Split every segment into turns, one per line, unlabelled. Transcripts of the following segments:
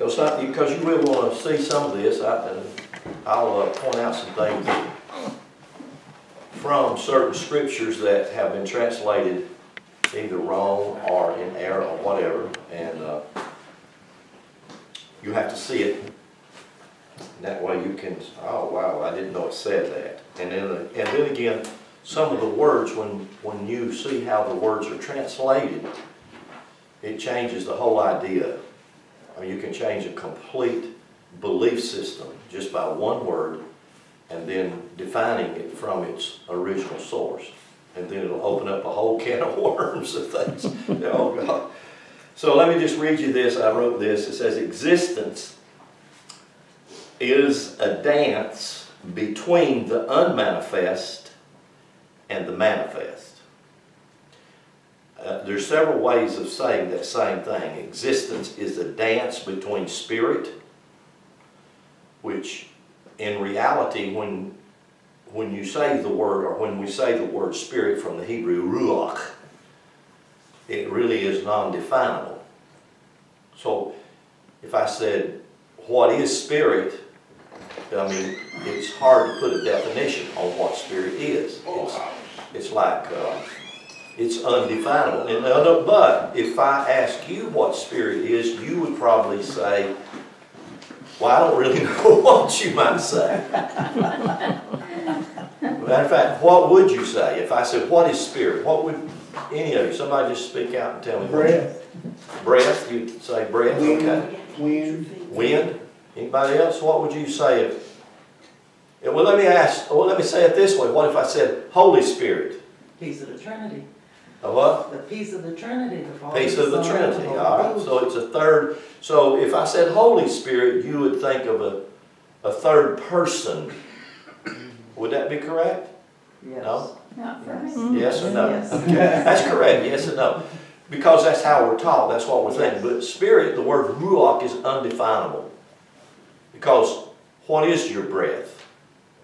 Because because you will want to see some of this, I, I'll uh, point out some things from certain scriptures that have been translated either wrong or in error or whatever, and uh, you have to see it. And that way you can, oh wow, I didn't know it said that. And then, and then again, some of the words, when, when you see how the words are translated, it changes the whole idea. I mean, you can change a complete belief system just by one word and then defining it from its original source. And then it'll open up a whole can of worms of things. oh God. So let me just read you this. I wrote this. It says, existence is a dance between the unmanifest and the manifest. Uh, there's several ways of saying that same thing. Existence is a dance between spirit, which in reality, when, when you say the word, or when we say the word spirit from the Hebrew, ruach, it really is non-definable. So if I said, what is spirit? I mean, it's hard to put a definition on what spirit is. It's, it's like, uh, it's undefinable. And, uh, but if I ask you what spirit is, you would probably say, well, I don't really know what you might say. Matter of fact, what would you say? If I said, what is spirit? What would any of you, somebody just speak out and tell me.
Breath.
Breath, you'd say breath, okay.
Wind.
Wind, anybody else, what would you say if, well, let me ask, well, let me say it this way. What if I said Holy Spirit?
Piece of the Trinity.
A what?
The piece of the Trinity. The Father,
Piece of the
Son, and
Trinity,
Holy
all right? So it's a third, so if I said Holy Spirit, you would think of a, a third person. Would that be correct?
Yes.
No?
Not for me.
Yes or no?
Yes.
Okay, that's correct, yes and no. Because that's how we're taught, that's what we're thinking. But spirit, the word ruach is undefinable. Because what is your breath?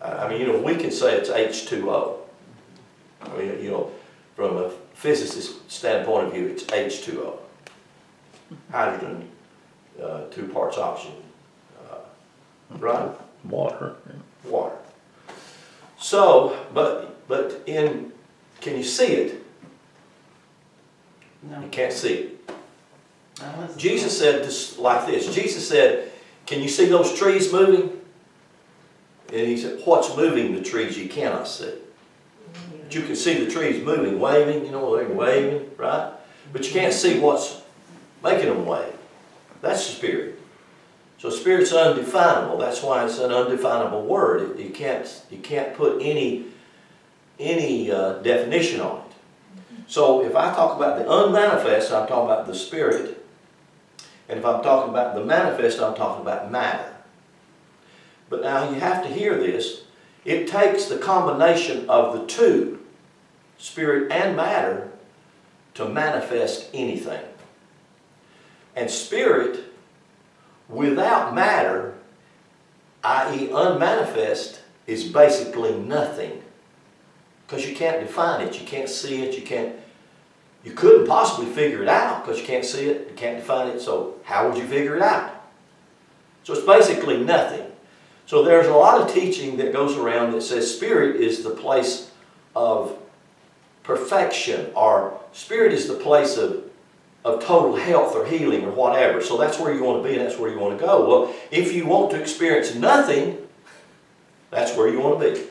I I mean, you know, we can say it's H2O. I mean, you know, from a physicist standpoint of view, it's H2O. Hydrogen, uh, two parts oxygen, uh, right?
Water.
water. So, but, but in, can you see it?
No.
You can't see it.
No, it's-
Jesus said this like this. Jesus said, can you see those trees moving? And he said, what's moving the trees you cannot see? But you can see the trees moving, waving, you know, they're waving, right? But you can't see what's making them wave. That's the spirit. So spirit's undefinable. That's why it's an undefinable word. You can't, you can't put any, any uh, definition on it. So if I talk about the unmanifest, I'm talking about the spirit. And if I'm talking about the manifest, I'm talking about matter. But now you have to hear this. It takes the combination of the two, spirit and matter, to manifest anything. And spirit, without matter, i.e. unmanifest, is basically nothing. Because you can't define it, you can't see it, you can't, you couldn't possibly figure it out because you can't see it, you can't define it, so how would you figure it out? So it's basically nothing. So there's a lot of teaching that goes around that says spirit is the place of perfection or spirit is the place of, of total health or healing or whatever. So that's where you want to be and that's where you want to go. Well, if you want to experience nothing, that's where you want to be.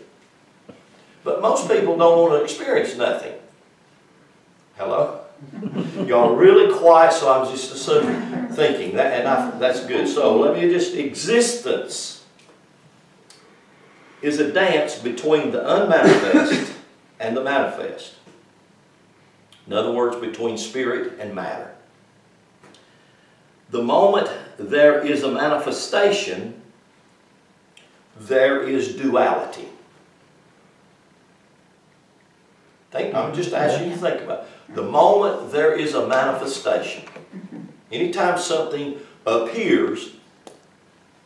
But most people don't want to experience nothing. Hello? Y'all are really quiet, so I'm just assuming, thinking that, and I, that's good. So let me just existence is a dance between the unmanifest and the manifest. In other words, between spirit and matter. The moment there is a manifestation, there is duality. Think, I'm just asking you to think about it. The moment there is a manifestation, mm-hmm. anytime something appears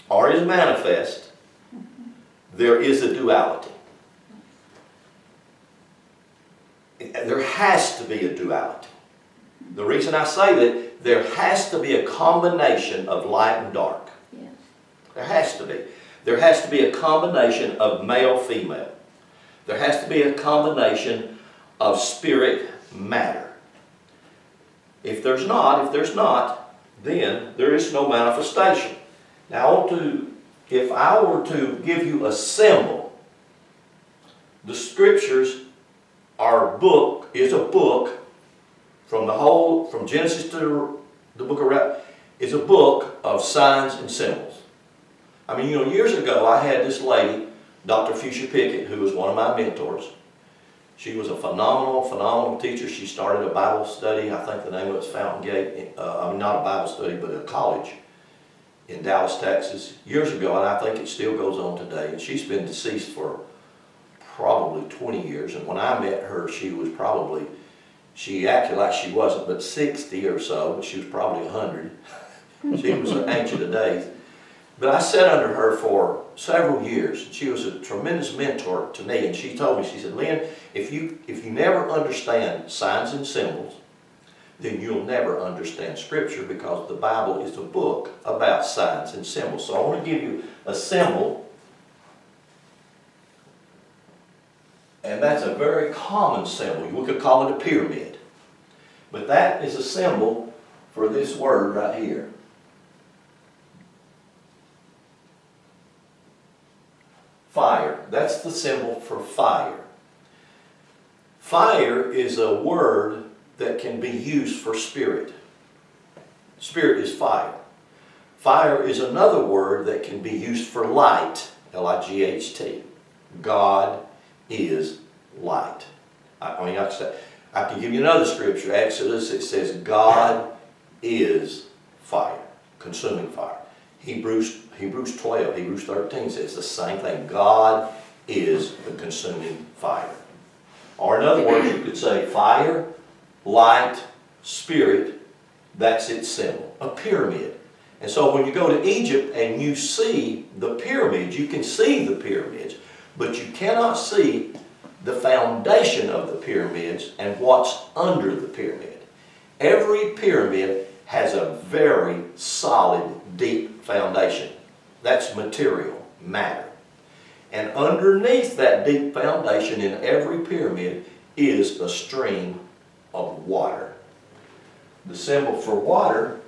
or is manifest, there is a duality. There has to be a duality. The reason I say that, there has to be a combination of light and dark.
Yes.
There has to be. There has to be a combination of male, female. There has to be a combination of spirit, matter. If there's not, if there's not, then there is no manifestation. Now I want to, if I were to give you a symbol, the scriptures are book, is a book from the whole, from Genesis to the book of Revelation, is a book of signs and symbols. I mean, you know, years ago I had this lady, Dr. Fuchsia Pickett, who was one of my mentors. She was a phenomenal, phenomenal teacher. She started a Bible study. I think the name of it's Fountain Gate. Uh, I mean, not a Bible study, but a college in Dallas, Texas, years ago, and I think it still goes on today. And she's been deceased for probably 20 years. And when I met her, she was probably, she acted like she wasn't, but 60 or so. But she was probably 100. she was an ancient of days. But I sat under her for several years. And She was a tremendous mentor to me. And she told me, she said, Lynn, if you, if you never understand signs and symbols, then you'll never understand Scripture because the Bible is a book about signs and symbols. So I want to give you a symbol, and that's a very common symbol. We could call it a pyramid. But that is a symbol for this word right here. Fire. That's the symbol for fire. Fire is a word that can be used for spirit. Spirit is fire. Fire is another word that can be used for light, L-I-G-H-T. God is light. I, mean, I, I can give you another scripture, Exodus, it says God is fire, consuming fire. Hebrews, Hebrews 12, Hebrews 13 says the same thing. God is the consuming fire. Or in other words, you could say fire, light, spirit, that's its symbol. A pyramid. And so when you go to Egypt and you see the pyramids, you can see the pyramids, but you cannot see the foundation of the pyramids and what's under the pyramid. Every pyramid has a very solid, deep foundation. That's material, matter. And underneath that deep foundation in every pyramid is a stream of water. The symbol for water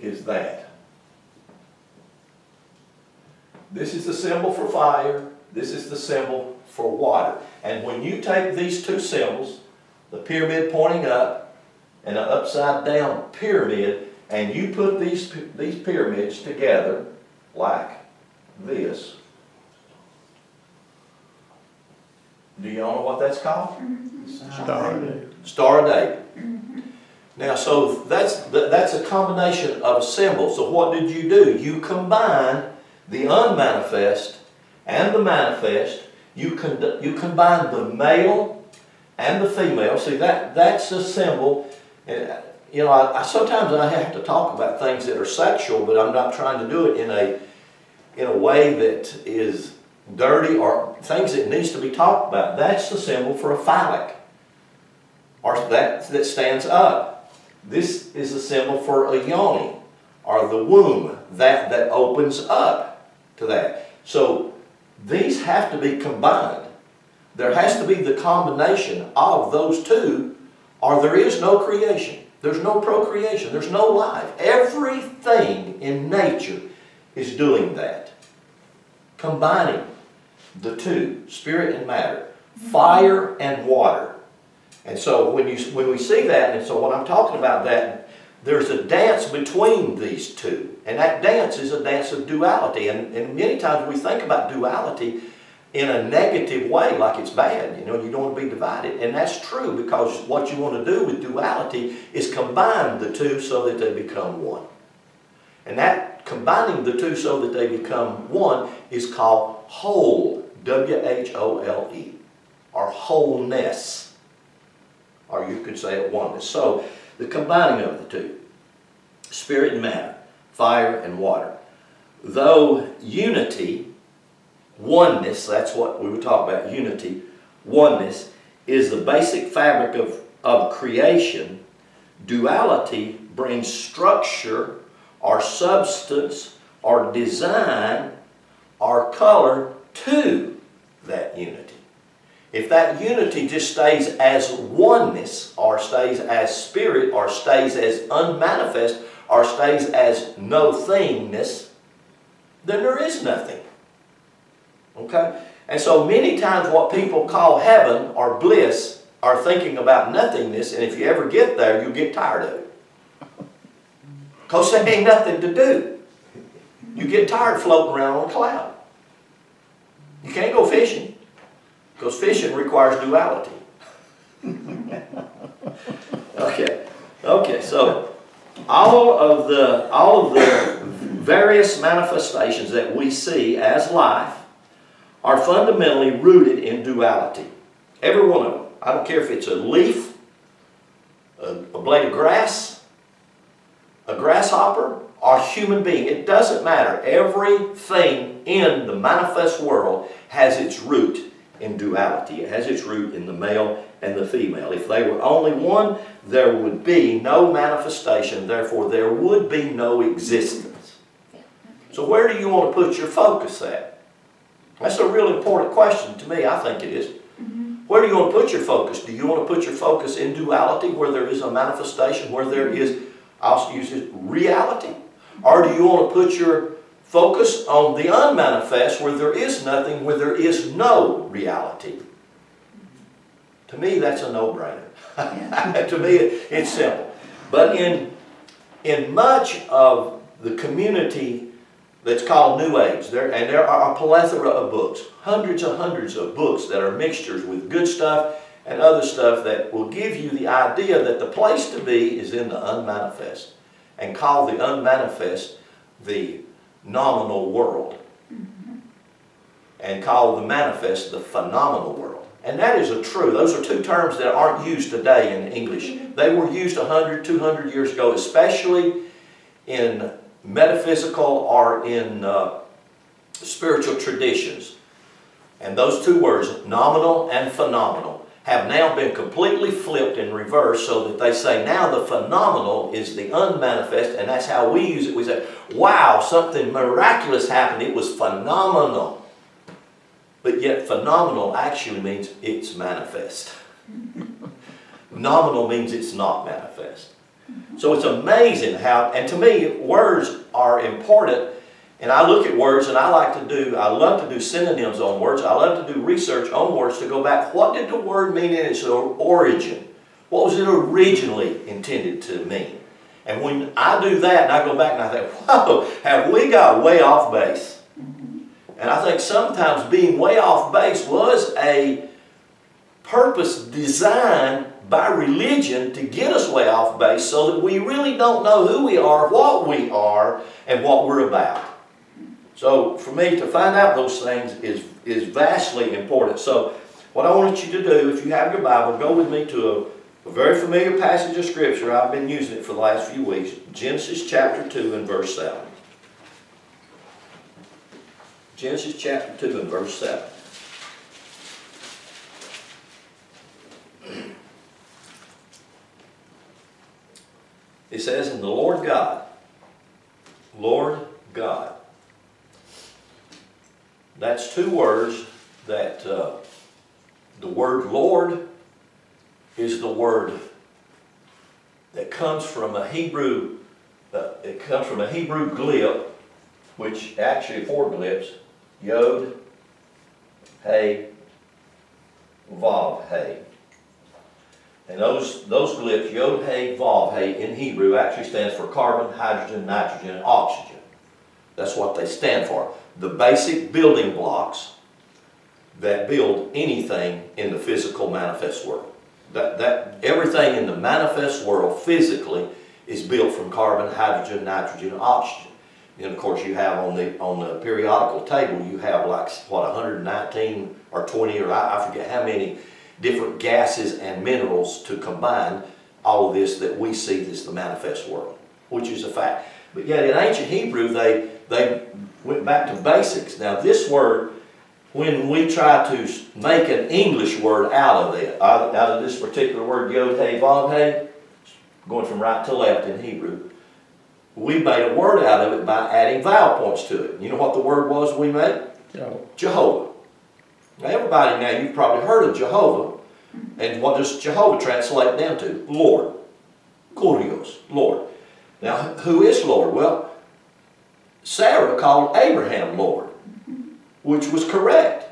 is that. This is the symbol for fire. This is the symbol for water. And when you take these two symbols, the pyramid pointing up and an upside down pyramid, and you put these, these pyramids together like this, Do y'all know what that's called?
Star of David.
Star of David. Now, so that's that's a combination of symbols. So what did you do? You combine the unmanifest and the manifest. You con you combine the male and the female. See that that's a symbol. And you know, I, I sometimes I have to talk about things that are sexual, but I'm not trying to do it in a in a way that is dirty or things that needs to be talked about. That's the symbol for a phallic, or that that stands up. This is a symbol for a yoni, or the womb that that opens up to that. So these have to be combined. There has to be the combination of those two, or there is no creation. There's no procreation. There's no life. Everything in nature is doing that. Combining the two, spirit and matter, fire and water. And so when, you, when we see that, and so when I'm talking about that, there's a dance between these two. And that dance is a dance of duality. And, and many times we think about duality in a negative way, like it's bad. You know, you don't want to be divided. And that's true because what you want to do with duality is combine the two so that they become one. And that combining the two so that they become one is called whole W-H-O-L-E, or wholeness, or you could say it oneness. So, the combining of the two, spirit and matter, fire and water. Though unity, oneness, that's what we were talking about, unity, oneness, is the basic fabric of, of creation, duality brings structure or substance or design or color to that unity. If that unity just stays as oneness, or stays as spirit, or stays as unmanifest, or stays as no thingness, then there is nothing. Okay? And so many times what people call heaven or bliss are thinking about nothingness, and if you ever get there, you'll get tired of it. Because there ain't nothing to do. You get tired floating around on a cloud. Can't go fishing. Because fishing requires duality. okay. Okay, so all of the all of the various manifestations that we see as life are fundamentally rooted in duality. Every one of them. I don't care if it's a leaf, a, a blade of grass, a grasshopper, or a human being. It doesn't matter. Everything in the manifest world has its root in duality. It has its root in the male and the female. If they were only one, there would be no manifestation, therefore there would be no existence. So where do you want to put your focus at? That's a real important question to me, I think it is. Mm-hmm. Where do you want to put your focus? Do you want to put your focus in duality where there is a manifestation, where there is, I'll use it, reality? Or do you want to put your Focus on the unmanifest where there is nothing, where there is no reality. To me, that's a no-brainer. to me, it's simple. But in, in much of the community that's called New Age, there, and there are a plethora of books, hundreds and hundreds of books that are mixtures with good stuff and other stuff that will give you the idea that the place to be is in the unmanifest and call the unmanifest the nominal world and call the manifest the phenomenal world. And that is a true. Those are two terms that aren't used today in English. They were used 100, 200 years ago, especially in metaphysical or in uh, spiritual traditions. And those two words, nominal and phenomenal, have now been completely flipped in reverse so that they say now the phenomenal is the unmanifest and that's how we use it. We say, wow, something miraculous happened. It was phenomenal. But yet phenomenal actually means it's manifest. Nominal means it's not manifest. So it's amazing how, and to me, words are important and I look at words and I like to do, I love to do synonyms on words. I love to do research on words to go back. What did the word mean in its origin? What was it originally intended to mean? And when I do that and I go back and I think, whoa, have we got way off base? And I think sometimes being way off base was a purpose designed by religion to get us way off base so that we really don't know who we are, what we are, and what we're about. So for me to find out those things is, is vastly important. So what I want you to do, if you have your Bible, go with me to a, a very familiar passage of Scripture. I've been using it for the last few weeks. Genesis chapter 2 and verse 7. Genesis chapter 2 and verse 7. It says, And the Lord God, Lord God, that's two words that uh, the word Lord is the word that comes from a Hebrew, uh, it comes from a Hebrew glyph, which actually four glyphs, Yod, Hey, Vav, Hey. And those, those glyphs, Yod, Hey, Vav, Hey, in Hebrew actually stands for carbon, hydrogen, nitrogen, and oxygen. That's what they stand for the basic building blocks that build anything in the physical manifest world. That, that everything in the manifest world physically is built from carbon, hydrogen, nitrogen, oxygen. And of course you have on the on the periodical table you have like what 119 or 20 or I, I forget how many different gases and minerals to combine all of this that we see as the manifest world, which is a fact. But yet in ancient Hebrew they they went back to basics. Now this word, when we try to make an English word out of it, out of this particular word yod hey vav hey, going from right to left in Hebrew, we made a word out of it by adding vowel points to it. You know what the word was we made?
Joe.
Jehovah. Now everybody now, you've probably heard of Jehovah. And what does Jehovah translate down to? Lord. Kurios, Lord. Now who is Lord? Well, Sarah called Abraham Lord, which was correct.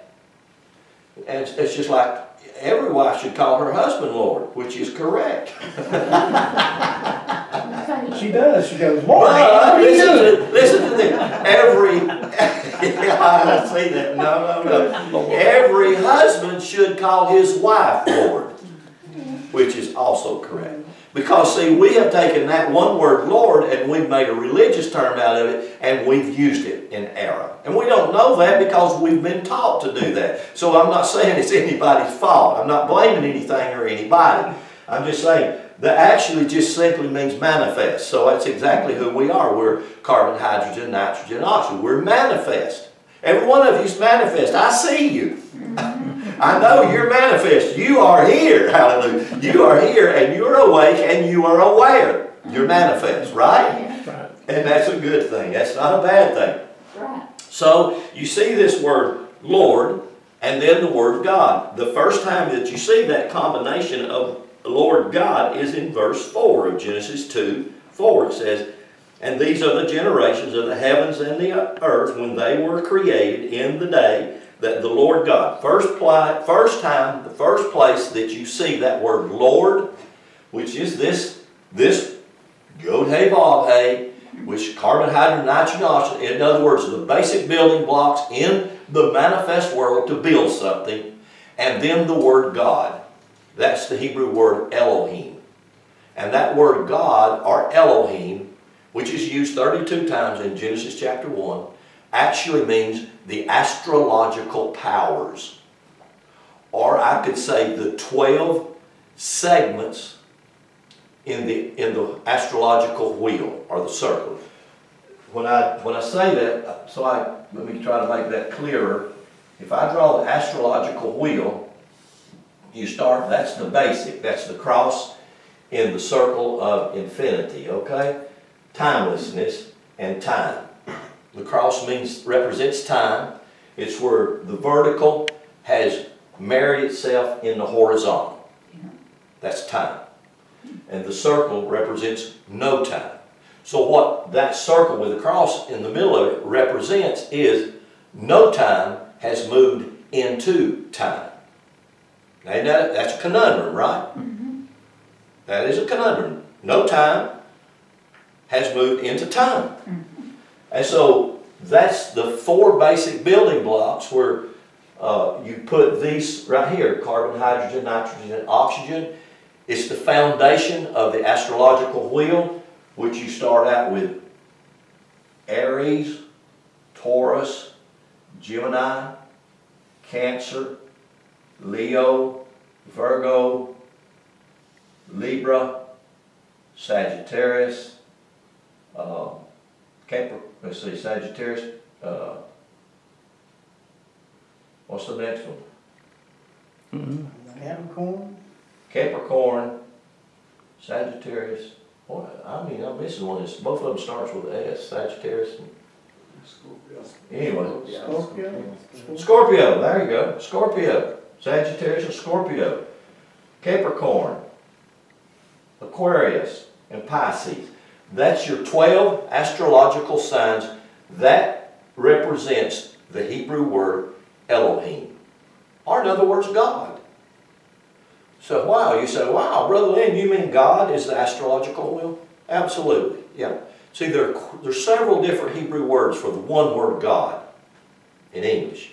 And it's, it's just like every wife should call her husband Lord, which is correct.
She does, she goes, Lord,
But
what are
listen
doing?
to, listen to this. Every, yeah, I see that. No, no, no. Every husband should call his wife Lord, which is also correct. Because see, we have taken that one word Lord and we've made a religious term out of it and we've used it in error. And we don't know that because we've been taught to do that. So I'm not saying it's anybody's fault. I'm not blaming anything or anybody. I'm just saying that actually just simply means manifest. So that's exactly who we are. We're carbon, hydrogen, nitrogen, oxygen. We're manifest. Every one of you is manifest. I see you. Mm-hmm. I know you're manifest. You are here. Hallelujah. You are here and you're awake and you are aware. You're manifest, right?
Right.
And that's a good thing. That's not a bad thing.
Right.
So you see this word Lord and then the word God. The first time that you see that combination of Lord God is in verse 4 of Genesis 2 4. It says, And these are the generations of the heavens and the earth when they were created in the day that the Lord God. First, pli- first time, the first place that you see that word Lord, which is this, this Yod Hey Vav Hey, which carbon, hydrogen, nitrogen, oxygen, in other words, the basic building blocks in the manifest world to build something, and then the word God. That's the Hebrew word Elohim. And that word God, or Elohim, which is used 32 times in Genesis chapter 1, actually means the astrological powers. Or I could say the 12 segments in the, in the astrological wheel or the circle. When I, when I say that, so I, let me try to make that clearer. If I draw the astrological wheel, you start, that's the basic, that's the cross in the circle of infinity, okay? Timelessness and time. The cross means, represents time. It's where the vertical has married itself in the horizontal. That's time. And the circle represents no time. So what that circle with the cross in the middle of it represents is no time has moved into time. Now, that, that's a conundrum, right? Mm-hmm. That is a conundrum. No time has moved into time. Mm-hmm. And so that's the four basic building blocks where uh, you put these right here, carbon, hydrogen, nitrogen, and oxygen. It's the foundation of the astrological wheel, which you start out with Aries, Taurus, Gemini, Cancer, Leo, Virgo, Libra, Sagittarius, uh, Capri, let's see, Sagittarius, uh, what's the next one?
Capricorn,
Capricorn, Sagittarius. What, I mean, I'm missing one. It's, both of them starts with S, Sagittarius. and- Anyway,
Scorpio.
Scorpio, there you go. Scorpio, Sagittarius and Scorpio. Capricorn, Aquarius, and Pisces. That's your 12 astrological signs. That represents the Hebrew word Elohim. Or in other words, God. So, wow, you say, wow, Brother Lynn, you mean God is the astrological wheel? Absolutely, yeah. See, there, there's several different Hebrew words for the one word God in English.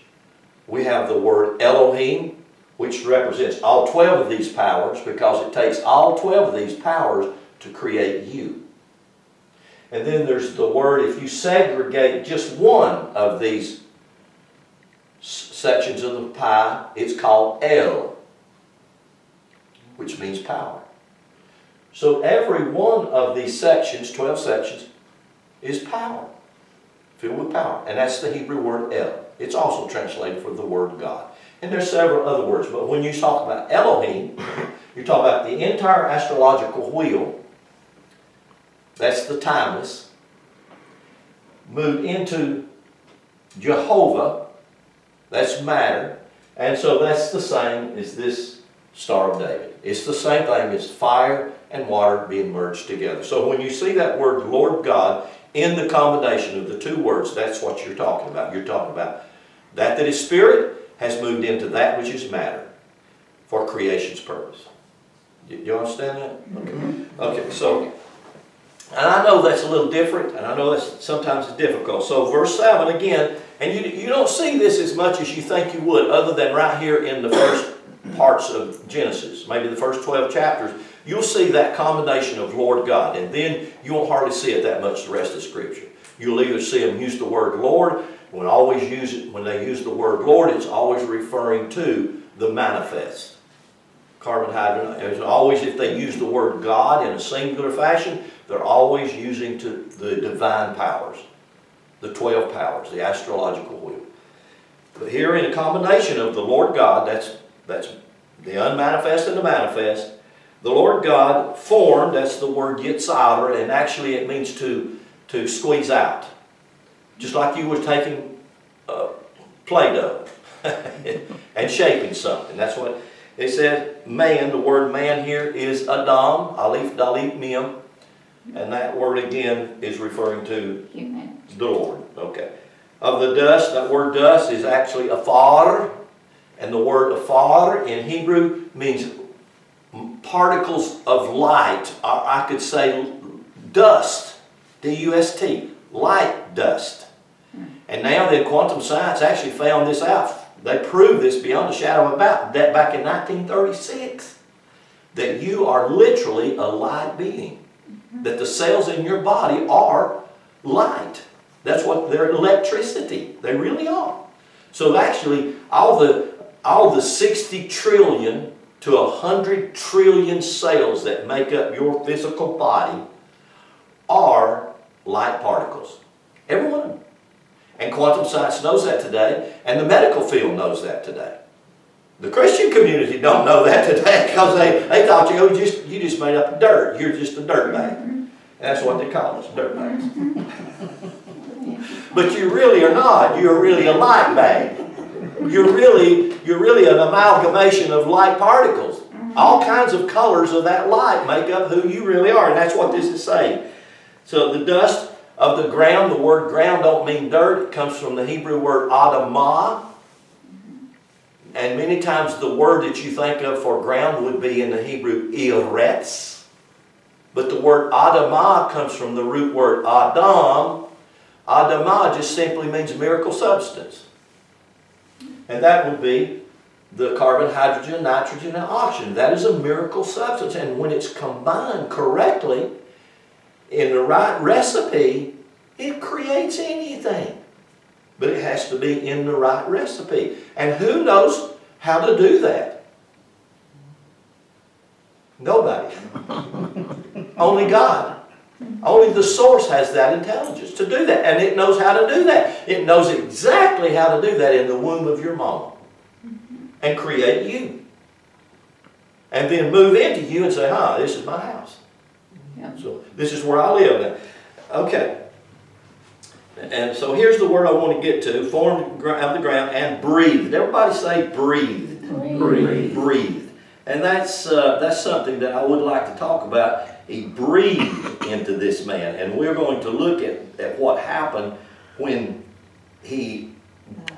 We have the word Elohim, which represents all 12 of these powers because it takes all 12 of these powers to create you. And then there's the word, if you segregate just one of these sections of the pie, it's called El, which means power. So every one of these sections, 12 sections, is power, filled with power. And that's the Hebrew word El, It's also translated for the Word God. And there's several other words, but when you talk about Elohim, you're talking about the entire astrological wheel. That's the timeless. Move into Jehovah, that's matter. And so that's the same as this Star of David. It's the same thing as fire and water being merged together. So when you see that word Lord God in the combination of the two words, that's what you're talking about. You're talking about that that is spirit has moved into that which is matter for creation's purpose. Do you understand that? Okay. Okay, so, and I know that's a little different, and I know that's sometimes it's difficult. So verse 7 again, and you, you don't see this as much as you think you would, other than right here in the first parts of Genesis, maybe the first 12 chapters, you'll see that combination of Lord God, and then you won't hardly see it that much the rest of Scripture. You'll either see them use the word Lord, when always use it, when they use the word Lord, it's always referring to the manifest. Carbon hydrogen, always if they use the word God in a singular fashion, they're always using to the divine powers, the 12 powers, the astrological wheel. But here in a combination of the Lord God, that's, that's the unmanifest and the manifest, the Lord God formed, that's the word yitzhar, and actually it means to, to squeeze out. Just like you were taking uh, Play-Doh and shaping something. That's what it says. Man, the word man here is Adam, Aleph, Dalet, Mim. And that word again is referring to
Human.
the Lord. Okay. Of the dust, that word dust is actually afar. And the word afar in Hebrew means particles of light. I could say dust, D-U-S-T, light dust. And now that quantum science actually found this out. They proved this beyond a shadow of a doubt that back in 1936. That you are literally a light being. That the cells in your body are light. That's what they're electricity. They really are. So actually, all the all the 60 trillion to 100 trillion cells that make up your physical body are light particles. Every one of them. And quantum science knows that today, and the medical field knows that today. The Christian community don't know that today because they, they thought you, oh, just, you just made up dirt. You're just a dirt bag. That's what they call us, dirt bags. but you really are not. You're really a light bag. You're really, you're really an amalgamation of light particles. All kinds of colors of that light make up who you really are. And that's what this is saying. So the dust of the ground, the word ground don't mean dirt. It comes from the Hebrew word adamah. And many times the word that you think of for ground would be in the Hebrew eretz. But the word adamah comes from the root word adam. Adamah just simply means miracle substance. And that would be the carbon, hydrogen, nitrogen, and oxygen. That is a miracle substance. And when it's combined correctly, in the right recipe, it creates anything. But it has to be in the right recipe. And who knows how to do that? Nobody. Only God. Only the source has that intelligence to do that. And it knows how to do that. It knows exactly how to do that in the womb of your mom. Mm-hmm. And create you. And then move into you and say, huh, this is my house.
Yeah.
So this is where I live now. Okay. And so here's the word I want to get to. Formed out of the ground and breathed. Everybody say breathed.
Breathed.
Breathed. And that's, uh, that's something that I would like to talk about. He breathed into this man. And we're going to look at, at what happened when he,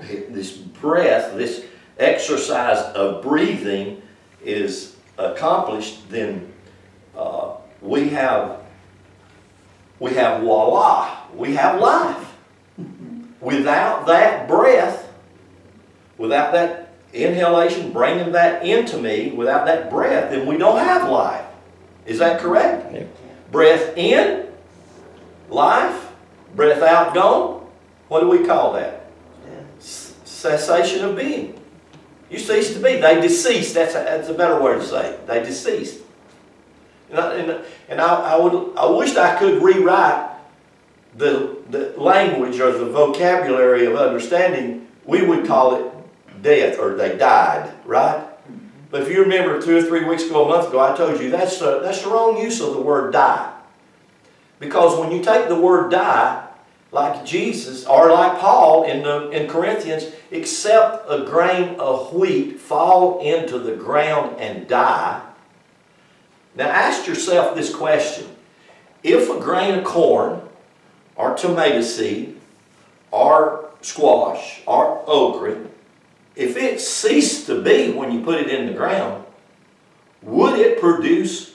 this breath, this exercise of breathing is accomplished, then uh, we have we have voila, we have life. Without that breath, without that inhalation, bringing that into me, without that breath, then we don't have life. Is that correct?
Yeah.
Breath in, life. Breath out, gone. What do we call that? Cessation of being. You cease to be. They deceased. That's a, that's a better word to say. They deceased. And I, and, and I, I would I wished I could rewrite the, the language or the vocabulary of understanding we would call it death or they died, right? But if you remember two or three weeks ago, a month ago, I told you that's, uh, that's the wrong use of the word die. Because when you take the word die, like Jesus, or like Paul in, the, in Corinthians, except a grain of wheat fall into the ground and die. Now ask yourself this question. If a grain of corn, or tomato seed, or squash, or okra, if it ceased to be when you put it in the ground, would it produce?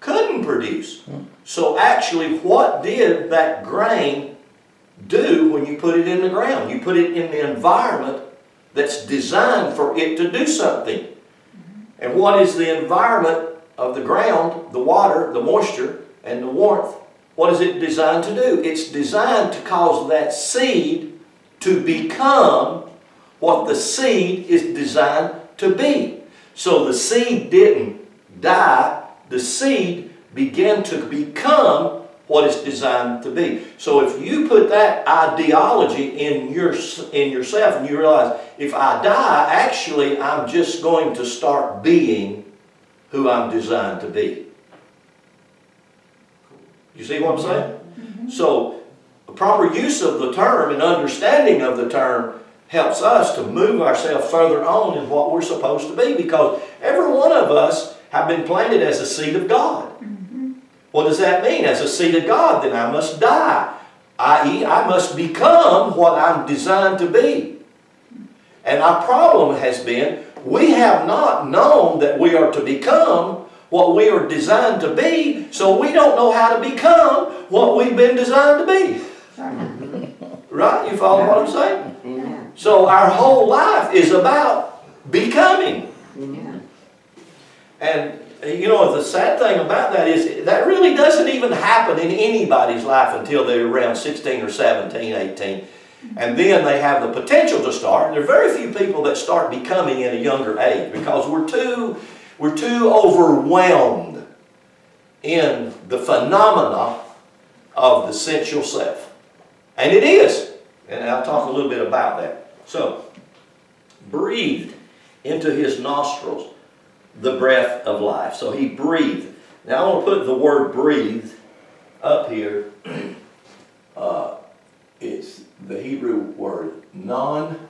Couldn't produce. So actually, what did that grain do when you put it in the ground? You put it in the environment that's designed for it to do something. And what is the environment of the ground, the water, the moisture, and the warmth? What is it designed to do? It's designed to cause that seed to become what the seed is designed to be. So the seed didn't die, the seed began to become what it's designed to be. So if you put that ideology in, your, in yourself and you realize, if I die, actually I'm just going to start being who I'm designed to be. You see what I'm saying? So, a proper use of the term and understanding of the term helps us to move ourselves further on in what we're supposed to be because every one of us have been planted as a seed of God. What does that mean? As a seed of God, then I must die. I.e., I must become what I'm designed to be. And our problem has been we have not known that we are to become what we are designed to be, so we don't know how to become what we've been designed to be. Right? You follow what I'm saying? So our whole life is about becoming. And you know, the sad thing about that is that really doesn't even happen in anybody's life until they're around 16 or 17, 18. And then they have the potential to start. There are very few people that start becoming at a younger age because we're too, we're too overwhelmed in the phenomena of the sensual self. And it is. And I'll talk a little bit about that. So, breathed into his nostrils the breath of life. So he breathed. Now I want to put the word breathed up here. Uh, it's the Hebrew word non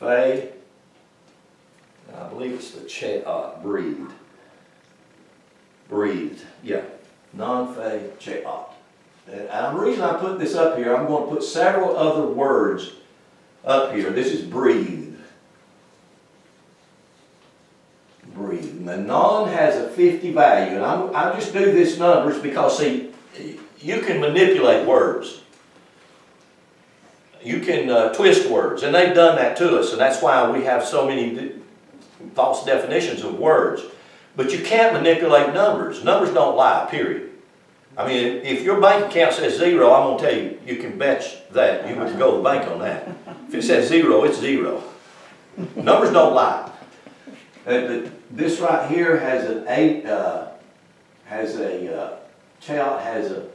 fe. I believe it's the che, uh, breathed. Breathed, yeah. Non fe cheat. And the reason I put this up here, I'm going to put several other words up here. This is breathed. Breathe. And the non has a 50 value. And I'm, I just do this numbers because, see, you can manipulate words. You can uh, twist words. And they've done that to us. And that's why we have so many false definitions of words. But you can't manipulate numbers. Numbers don't lie, period. I mean, if your bank account says zero, I'm going to tell you, you can bet that. You can go to the bank on that. If it says zero, it's zero. Numbers don't lie. Uh, this right here has an eight, uh, has a, uh, child has a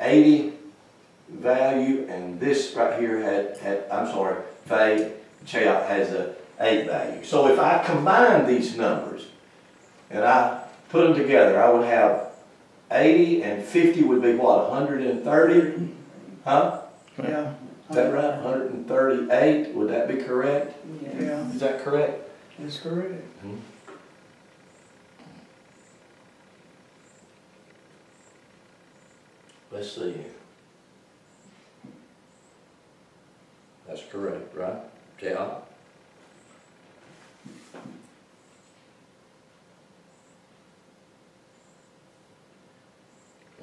80 value, and this right here had, had I'm sorry, Faye child has a 8 value. So if I combine these numbers and I put them together, I would have 80 and 50 would be what, 130? Huh?
Yeah,
Is that right? 138, would that be correct?
yeah,
Is that correct?
that's correct. Mm-hmm.
Let's see here. That's correct, right? Yeah.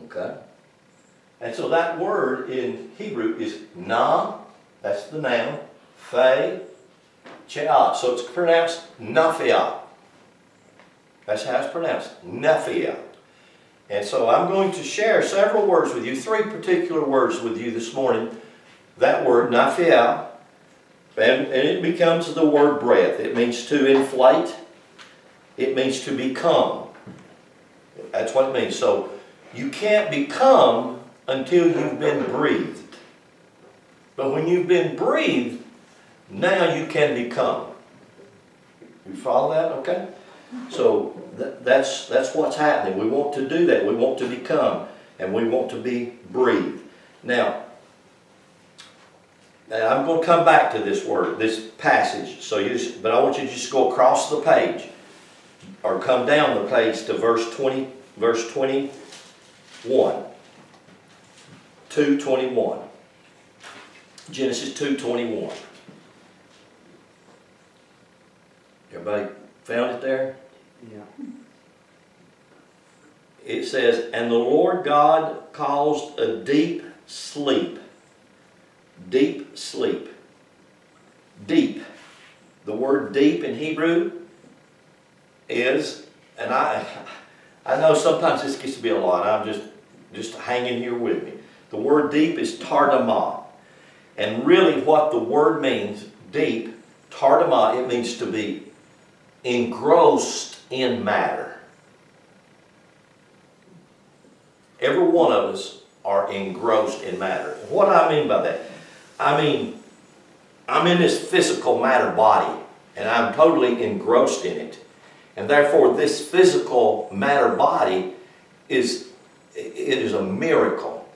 Okay. And so that word in Hebrew is na, that's the noun, fe, che'ah. So it's pronounced nafia. That's how it's pronounced, nafia. And so I'm going to share several words with you, three particular words with you this morning. That word, nafia, and, and it becomes the word breath. It means to inflate. It means to become. That's what it means. So you can't become until you've been breathed. But when you've been breathed, now you can become. You follow that? Okay? So that, that's, that's what's happening. We want to do that. We want to become, and we want to be breathed. Now, I'm going to come back to this word, this passage. So you, but I want you to just go across the page, or come down the page to verse 20, verse 21. 221. Genesis 221. Everybody found it there?
Yeah.
It says, And the Lord God caused a deep sleep. Deep sleep. Deep. The word deep in Hebrew is, and I, I know sometimes this gets to be a lot. I'm just, just hanging here with me. The word deep is tardama. And really what the word means, deep, tardama, it means to be engrossed in matter. Every one of us are engrossed in matter. What do I mean by that? I mean, I'm in this physical matter body, and I'm totally engrossed in it. And therefore, this physical matter body is, it is a miracle.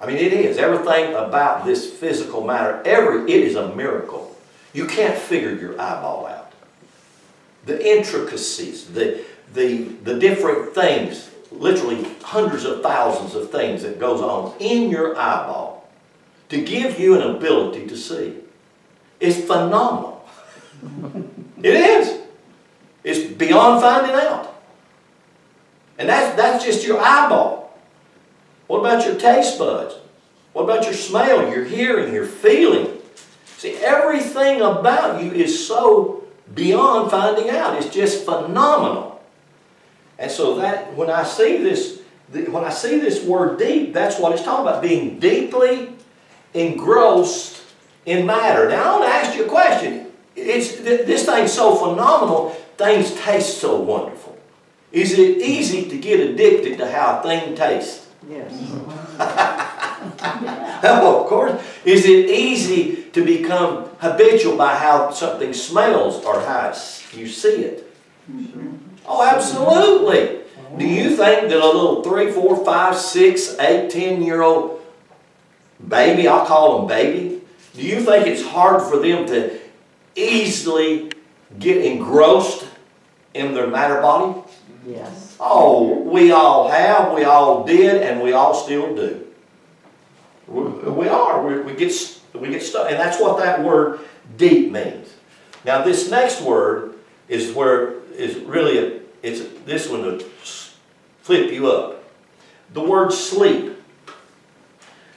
I mean, it is. Everything about this physical matter, every, it is a miracle. You can't figure your eyeball out. The intricacies, the, the, the different things, literally hundreds of thousands of things that goes on in your eyeball to give you an ability to see. It's phenomenal. it is. It's beyond finding out. And that's, that's just your eyeball. What about your taste buds? What about your smell, your hearing, your feeling? See, everything about you is so beyond finding out. It's just phenomenal. And so that when I see this, when I see this word deep, that's what it's talking about, being deeply engrossed in matter. Now I want to ask you a question. It's, this thing's so phenomenal, things taste so wonderful. Is it easy to get addicted to how a thing tastes?
Yes.
oh, of course. Is it easy to become habitual by how something smells or how you see it? Oh, absolutely. Do you think that a little three, four, five, six, eight, ten year old baby, I'll call them baby, do you think it's hard for them to easily get engrossed in their matter body?
Yes.
Oh, we all have, we all did, and we all still do. We, we are. We, we, get, we get stuck. And that's what that word deep means. Now, this next word is where is really a, it's this one to flip you up. The word sleep.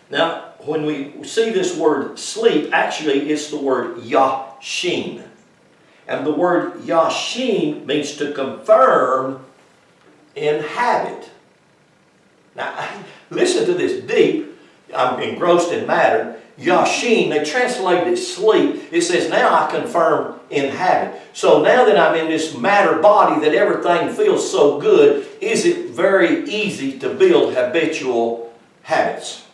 Now, when we see this word sleep, actually it's the word yashin. And the word yashin means to confirm in habit. Now, listen to this deep. I'm engrossed in matter. Yashin, they translated it sleep. It says, now I confirm in habit. So now that I'm in this matter body that everything feels so good, is it very easy to build habitual habits?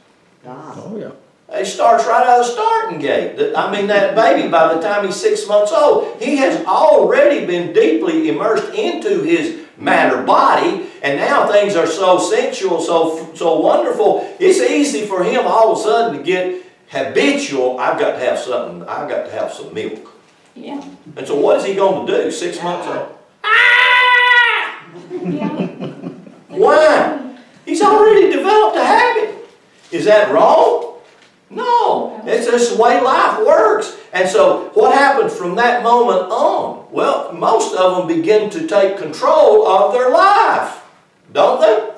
Ah.
Oh, yeah.
It starts right out of the starting gate. I mean, that baby, by the time he's six months old, he has already been deeply immersed into his matter body, and now things are so sensual, so, so wonderful, it's easy for him all of a sudden to get habitual. I've got to have something, I've got to have some milk.
Yeah.
And so what is he going to do, six months old? Ah! Yeah. Why? He's already developed a habit. Is that wrong? No. It's just the way life works. And so what happens from that moment on? Well, most of them begin to take control of their life. Don't they?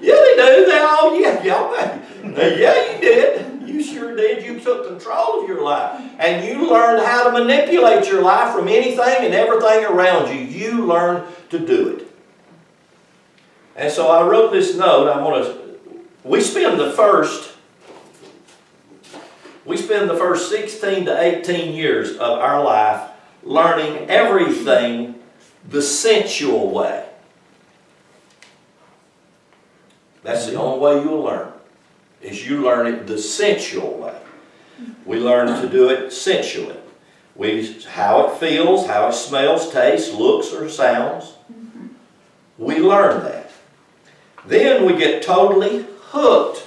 Yeah, they do. They all, yeah, yeah, yeah, you did. You sure did. You took control of your life. And you learned how to manipulate your life from anything and everything around you. You learned to do it. And so I wrote this note. I want to, we spend the first, we spend the first 16 to 18 years of our life learning everything the sensual way. That's the only way you'll learn. is you learn it the sensual way. We learn to do it sensually. We, how it feels, how it smells, tastes, looks, or sounds. We learn that. Then we get totally hooked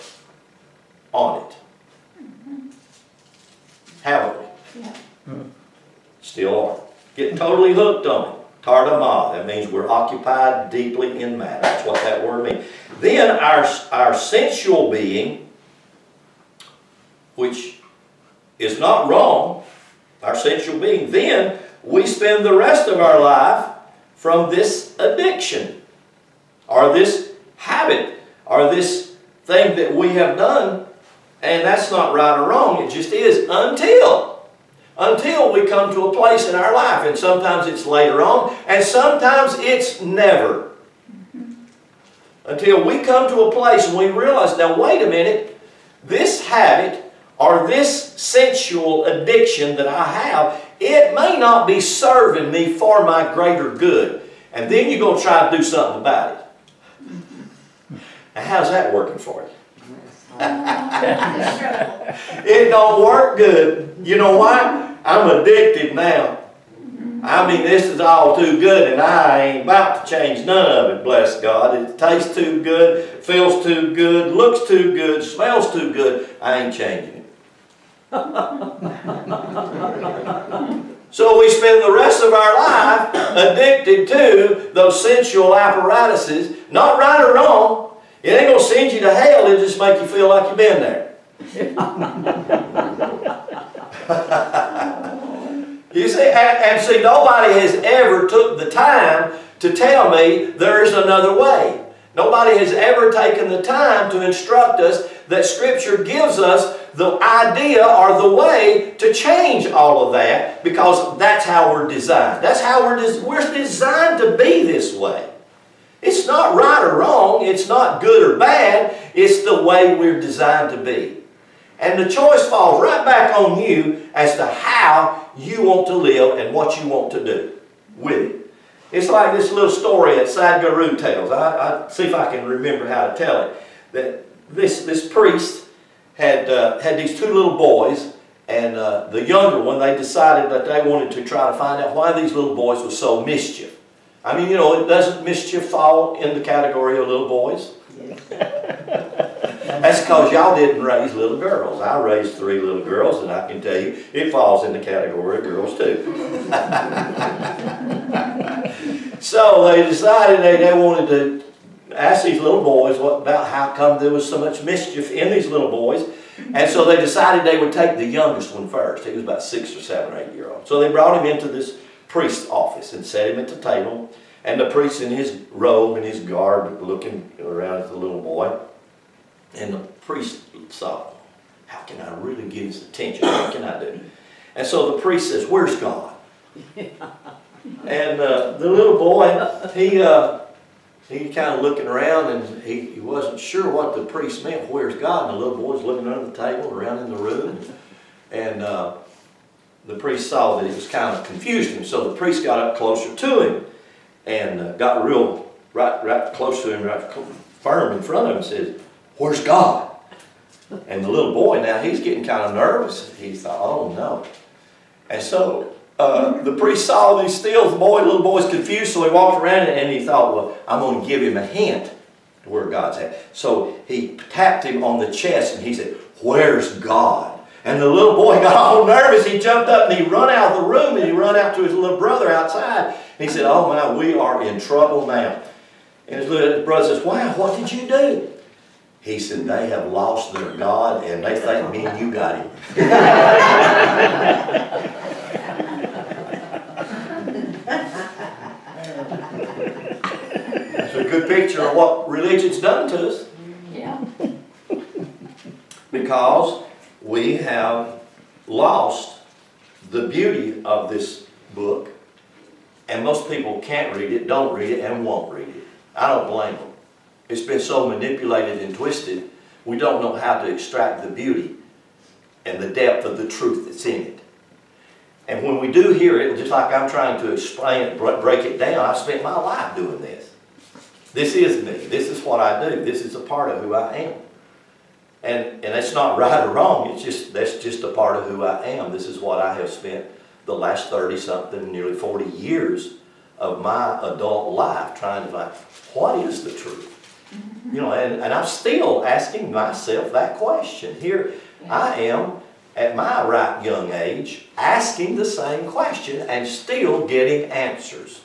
on it. Haven't we?
Yeah. Hmm.
Still are. Getting totally hooked on it. Tardama, that means we're occupied deeply in matter. That's what that word means. Then our, our sensual being, which is not wrong, our sensual being, then we spend the rest of our life from this addiction, or this habit, or this thing that we have done, and that's not right or wrong, it just is until until we come to a place in our life. And sometimes it's later on, and sometimes it's never. Until we come to a place and we realize, now wait a minute, this habit or this sensual addiction that I have, it may not be serving me for my greater good. And then you're going to try to do something about it. Now, how's that working for you? It don't work good. You know why? I'm addicted now. I mean, this is all too good, and I ain't about to change none of it, bless God. It tastes too good, feels too good, looks too good, smells too good. I ain't changing it. so we spend the rest of our life addicted to those sensual apparatuses, not right or wrong. It ain't going to send you to hell, it'll just make you feel like you've been there. you see, and, and, see, nobody has ever took the time to tell me there's another way. Nobody has ever taken the time to instruct us that Scripture gives us the idea or the way to change all of that because that's how we're designed. That's how we're, des we're designed to be this way. It's not right or wrong. It's not good or bad. It's the way we're designed to be. And the choice falls right back on you as to how you want to live and what you want to do with it. It's like this little story that Sadhguru tells. I, I see if I can remember how to tell it. That this, this priest had, uh, had these two little boys, and uh, the younger one, they decided that they wanted to try to find out why these little boys were so mischief. I mean, you know, it doesn't mischief fall in the category of little boys? That's because y'all didn't raise little girls. I raised three little girls, and I can tell you, it falls in the category of girls too. so they decided they, they wanted to ask these little boys what about how come there was so much mischief in these little boys. And so they decided they would take the youngest one first. He was about six or seven or eight year old. So they brought him into this priest's office and set him at the table. And the priest in his robe and his garb looking around at the little boy. And the priest thought, how can I really get his attention? What can I do? And so the priest says, where's God? and uh, the little boy, he, uh, he kind of looking around and he, he wasn't sure what the priest meant, where's God? And the little boy's looking under the table, around in the room. And uh, the priest saw that it was kind of confused him. So the priest got up closer to him and uh, got real, right, right close to him, right firm in front of him and said, where's God? And the little boy now, he's getting kind of nervous. He thought, oh no. And so uh, the priest saw these still, the boy, the little boy's confused, so he walked around and he thought, well, I'm going to give him a hint to where God's at. So he tapped him on the chest and he said, where's God? And the little boy got all nervous. He jumped up and he run out of the room and he run out to his little brother outside. He said, oh my, we are in trouble now. And his little brother says, wow, what did you do? He said, they have lost their God and they think me and you got him. It's a good picture of what religion's done to us.
Yeah.
Because we have lost the beauty of this book, and most people can't read it, don't read it, and won't read it. I don't blame them. It's been so manipulated and twisted, we don't know how to extract the beauty and the depth of the truth that's in it. And when we do hear it, just like I'm trying to explain it, break it down, I spent my life doing this. This is me. This is what I do. This is a part of who I am. And, and that's not right or wrong, it's just, that's just a part of who I am. This is what I have spent the last 30-something, nearly 40 years of my adult life trying to find, what is the truth? Mm-hmm. You know, and, and I'm still asking myself that question. Here I am at my right young age asking the same question and still getting answers.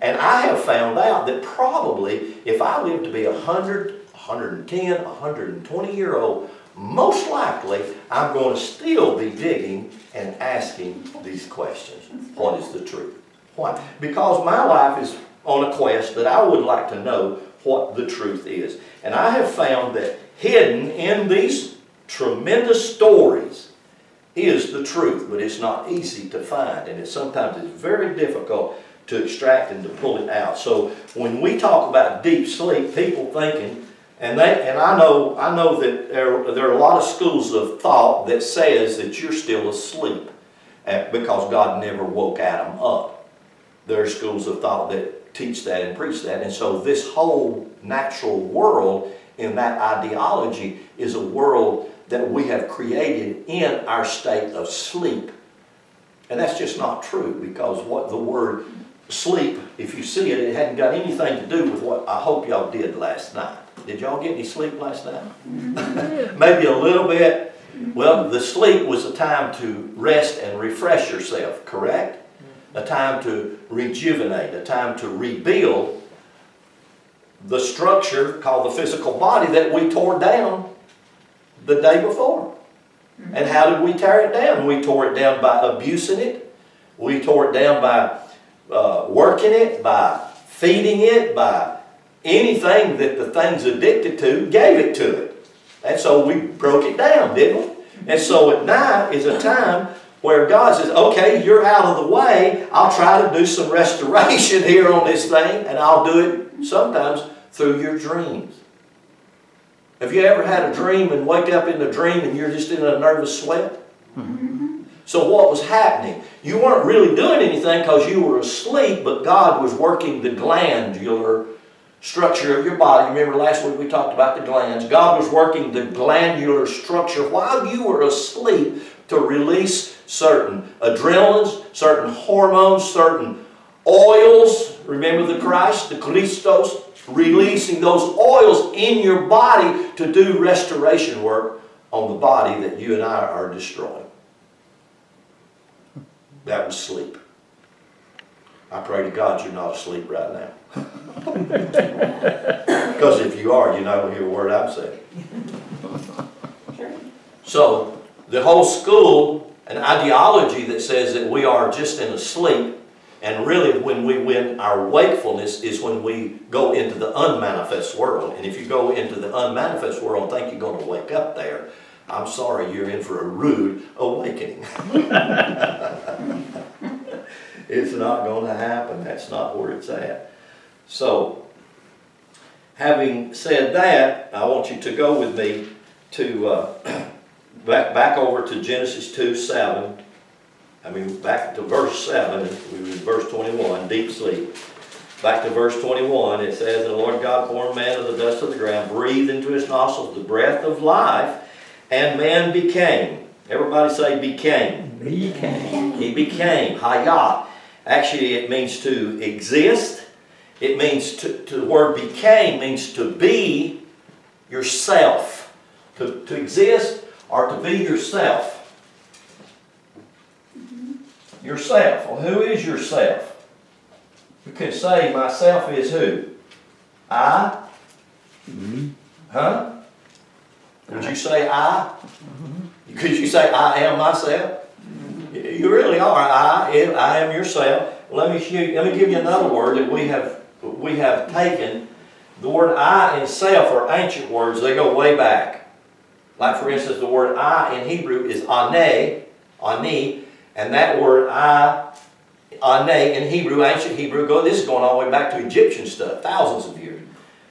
And I have found out that probably if I live to be 100, 110, 120 year old, most likely I'm going to still be digging and asking these questions. What is the truth? Why? Because my life is on a quest that I would like to know what the truth is. And I have found that hidden in these tremendous stories is the truth, but it's not easy to find, and it's sometimes it's very difficult to extract and to pull it out. So when we talk about deep sleep, people thinking, and they and I know I know that there, there are a lot of schools of thought that says that you're still asleep uh, because God never woke Adam up. There are schools of thought that teach that and preach that, and so this whole natural world in that ideology is a world that we have created in our state of sleep. And that's just not true because what the word sleep, if you see it, it hadn't got anything to do with what I hope y'all did last night. Did y'all get any sleep last night? Mm-hmm. Maybe a little bit. Well, the sleep was a time to rest and refresh yourself, correct? Mm-hmm. A time to rejuvenate, a time to rebuild the structure called the physical body that we tore down the day before. Mm-hmm. And how did we tear it down? We tore it down by abusing it. We tore it down by uh, working it, by feeding it, by anything that the thing's addicted to, gave it to it. And so we broke it down, didn't we? And so at night is a time where God says, okay, you're out of the way. I'll try to do some restoration here on this thing, and I'll do it sometimes through your dreams. Have you ever had a dream and wake up in the dream and you're just in a nervous sweat? So what was happening? You weren't really doing anything because you were asleep, but God was working the glandular structure of your body. Remember last week we talked about the glands. God was working the glandular structure while you were asleep to release certain adrenalines, certain hormones, certain oils. Remember the Christ, the Christos, releasing those oils in your body to do restoration work on the body that you and I are destroying. That was sleep. I pray to God you're not asleep right now. Because if you are, you're not going to hear a word I'm saying. So, the whole school, an ideology that says that we are just in a sleep, and really when we win our wakefulness is when we go into the unmanifest world. And if you go into the unmanifest world and think you're going to wake up there, I'm sorry, you're in for a rude awakening. it's not going to happen. That's not where it's at. So, having said that, I want you to go with me to uh, back back over to Genesis 2 7. I mean, back to verse 7, we was verse 21, deep sleep. Back to verse 21, it says, And the Lord God formed man of the dust of the ground, breathed into his nostrils the breath of life, and man became. Everybody say became.
Became.
He became. Hayat. Actually, it means to exist. It means to, to the word became means to be yourself. To, to exist or to be yourself. Mm-hmm. Yourself. Well, who is yourself? You could say myself is who? I? Mm-hmm. Huh? Would you say I? Mm-hmm. Could you say I am myself? You really are. I I am yourself. Let me, show you, let me give you another word that we have, we have taken. The word I and self are ancient words. They go way back. Like for instance, the word I in Hebrew is ane, ani, and that word I, ane in Hebrew, ancient Hebrew, go, this is going all the way back to Egyptian stuff, thousands of years.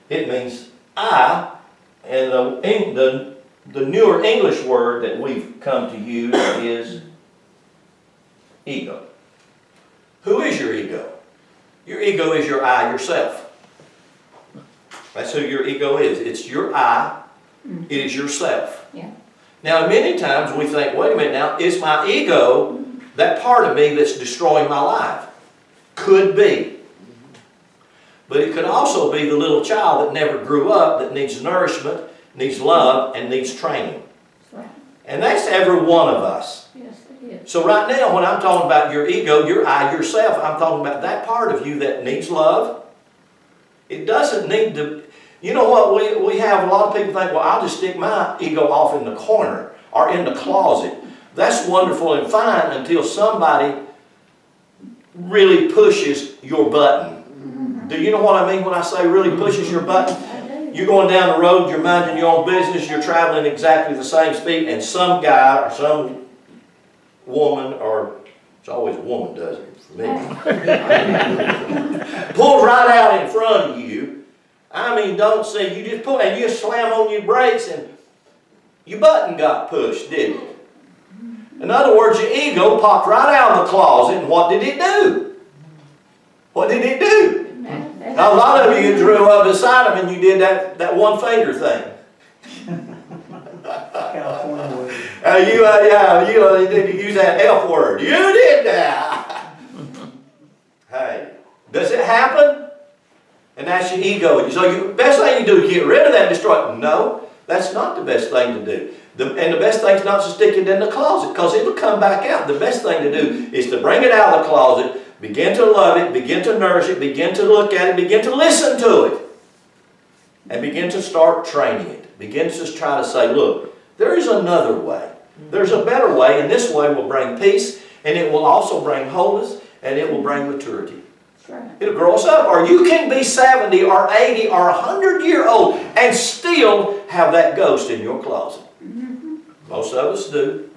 It means I, and the, the, the newer English word that we've come to use is ego. Who is your ego? Your ego is your I yourself. That's who your ego is. It's your I mm-hmm. It is yourself.
Yeah.
Now, many times we think, wait a minute now, is my ego, mm-hmm. that part of me that's destroying my life. Could be. But it could also be the little child that never grew up, that needs nourishment, needs love, and needs training.
Right.
And that's every one of us.
Yes,
So right now, when I'm talking about your ego, your I, yourself, I'm talking about that part of you that needs love. It doesn't need to, you know what, we, we have, a lot of people think, well, I'll just stick my ego off in the corner or in the closet. That's wonderful and fine until somebody really pushes your button. Do you know what I mean when I say really pushes your button? You're going down the road, you're minding your own business, you're traveling exactly the same speed, and some guy or some woman, or it's always a woman does it for me, pulls right out in front of you. I mean, don't say you just pull, and you just slam on your brakes, and your button got pushed, didn't it? In other words, your ego popped right out of the closet, and what did it do? What did it do?
That- that-
Now, a lot of you drew up beside him and you did that, that one finger thing.
California way.
Uh, you, uh, yeah, you, uh, use that F word. You did that. hey, does it happen? And that's your ego. So you, best thing you do is get rid of that, destroy. No, that's not the best thing to do. The, and the best thing is not to stick it in the closet because it'll come back out. The best thing to do is to bring it out of the closet, begin to love it, begin to nourish it, begin to look at it, begin to listen to it, and begin to start training it. Begin to try to say, look, there is another way. There's a better way, and this way will bring peace, and it will also bring wholeness, and it will bring maturity.
Right.
It'll grow us up. Or you can be 70 or 80 or 100 year old and still have that ghost in your closet. Mm-hmm. Most of us do.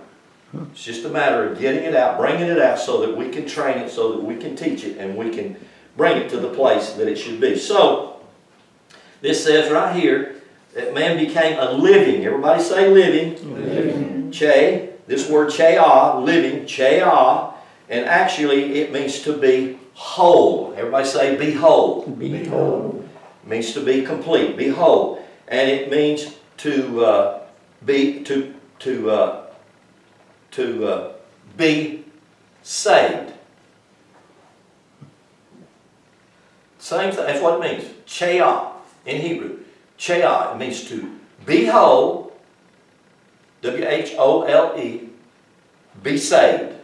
It's just a matter of getting it out, bringing it out so that we can train it, so that we can teach it, and we can bring it to the place that it should be. So, this says right here that man became a living. Everybody say living. Che, this word che-ah, living, che-ah, and actually it means to be whole. Everybody say be whole.
Be told.
means to be complete, be whole. And it means to uh, be, to, to, uh, to uh, be saved. Same thing, that's what it means. Cheah in Hebrew. Cheah, it means to be whole, W-H-O-L-E, be saved.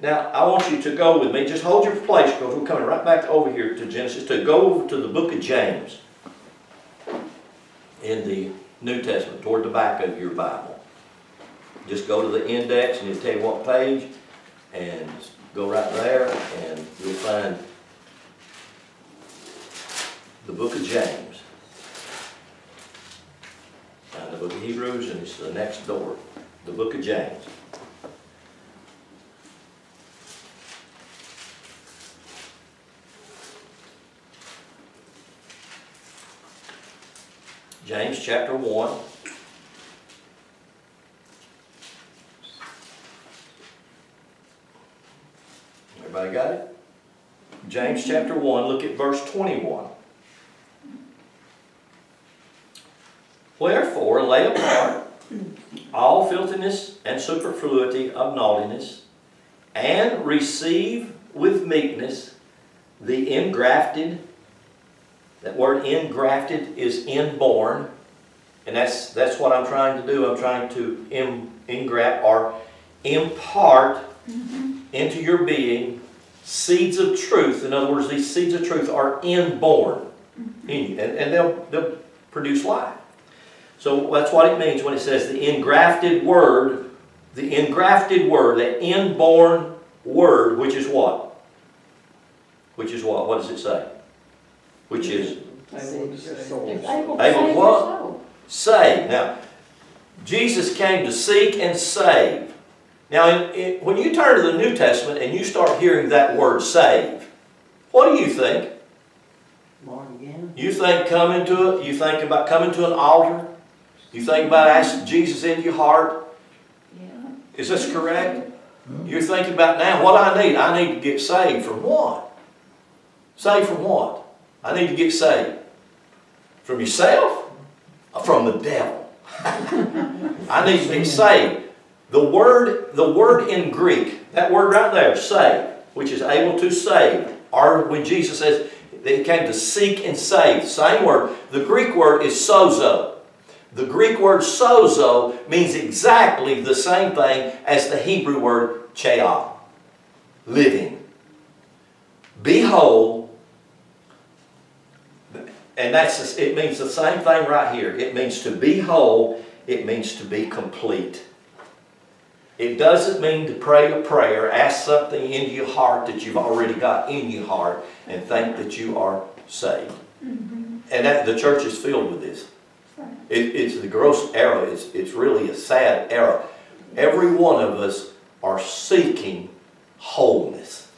Now, I want you to go with me, just hold your place because we're coming right back over here to Genesis 2. Go over to the book of James in the New Testament, toward the back of your Bible. Just go to the index and it'll tell you what page, and go right there, and you'll find the book of James. The book of Hebrews, and it's the next door, the book of James. James chapter 1. Everybody got it? James chapter 1, look at verse 21. Wherefore lay apart all filthiness and superfluity of naughtiness, and receive with meekness the engrafted that word engrafted is inborn, and that's that's what I'm trying to do. I'm trying to in, engraft or impart mm-hmm. into your being seeds of truth. In other words, these seeds of truth are inborn mm-hmm. in you, and, and they'll they'll produce life. So that's what it means when it says the engrafted word, the engrafted word, the inborn word, which is what? Which is what? What does it say? Which is
Able to
Able save
what? save. Now, Jesus came to seek and save. Now, in, in, when you turn to the New Testament and you start hearing that word save, what do you think?
Born again?
You think coming to it, you think about coming to an altar? You think about asking Jesus into your heart?
Yeah.
Is this correct? You're thinking about now, what I need? I need to get saved from what? Saved from what? I need to get saved. From yourself? Or from the devil. I need to be saved. The word, the word in Greek, that word right there, save, which is able to save, or when Jesus says that he came to seek and save, same word. The Greek word is sozo. The Greek word sozo means exactly the same thing as the Hebrew word cheah, living. Behold, and that's it means the same thing right here. It means to be whole. It means to be complete. It doesn't mean to pray a prayer, ask something into your heart that you've already got in your heart, and think that you are saved. Mm-hmm. And that, the church is filled with this. It, it's the gross error. It's, it's really a sad error. Every one of us are seeking wholeness.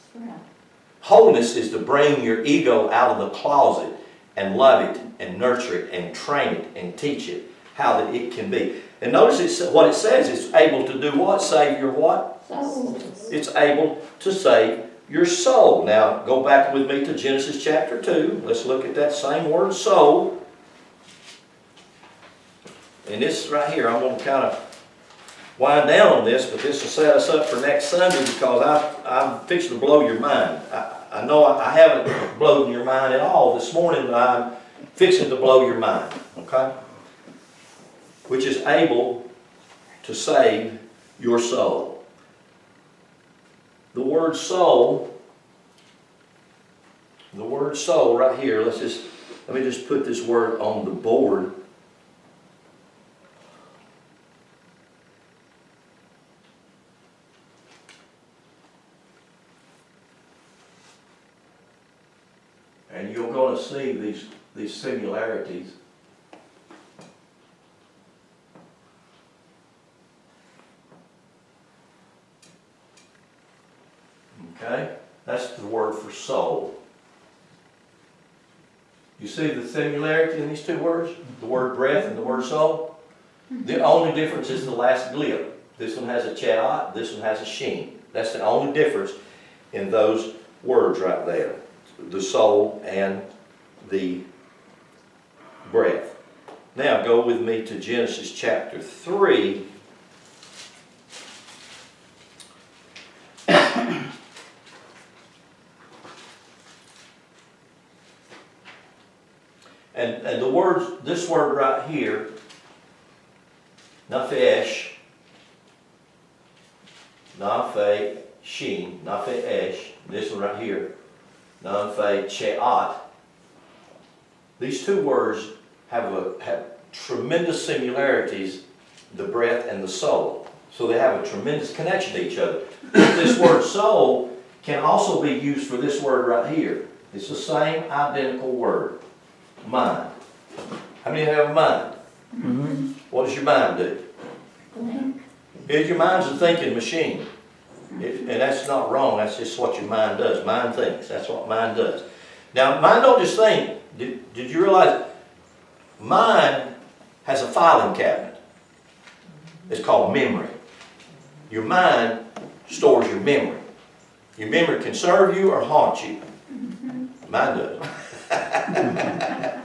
Wholeness is to bring your ego out of the closet and love it and nurture it and train it and teach it how that it can be. And notice what it says, it's able to do what? Save your what?
So,
It's able to save your soul. Now, go back with me to Genesis chapter 2. Let's look at that same word, soul. And this right here, I'm going to kind of wind down on this, but this will set us up for next Sunday because I, I'm fixing to blow your mind. I, I know I, I haven't blown your mind at all this morning, but I'm fixing to blow your mind, okay? Which is able to save your soul. The word soul, the word soul right here, let's just, let me just put this word on the board. And you're going to these, these similarities. Okay? That's the word for soul. You see the similarity in these two words? The word breath and the word soul? The only difference is the last glib. This one has a chet, this one has a sheen. That's the only difference in those words right there. The soul and the breath. Now go with me to Genesis chapter 3. And, and the words, this word right here, nafesh, nafe shin, nafesh, this one right here, nafe. These two words have, a, have tremendous similarities, the breath and the soul. So they have a tremendous connection to each other. this word soul can also be used for this word right here. It's the same identical word mind. How many have a mind? Mm-hmm. What does your mind do?
think,
It- Your mind's a thinking machine. It- and that's not wrong, that's just what your mind does. Mind thinks, that's what mind does. Now, mind don't just think. Did, did you realize mind has a filing cabinet? It's called memory. Your mind stores your memory. Your memory can serve you or haunt you. Mine does.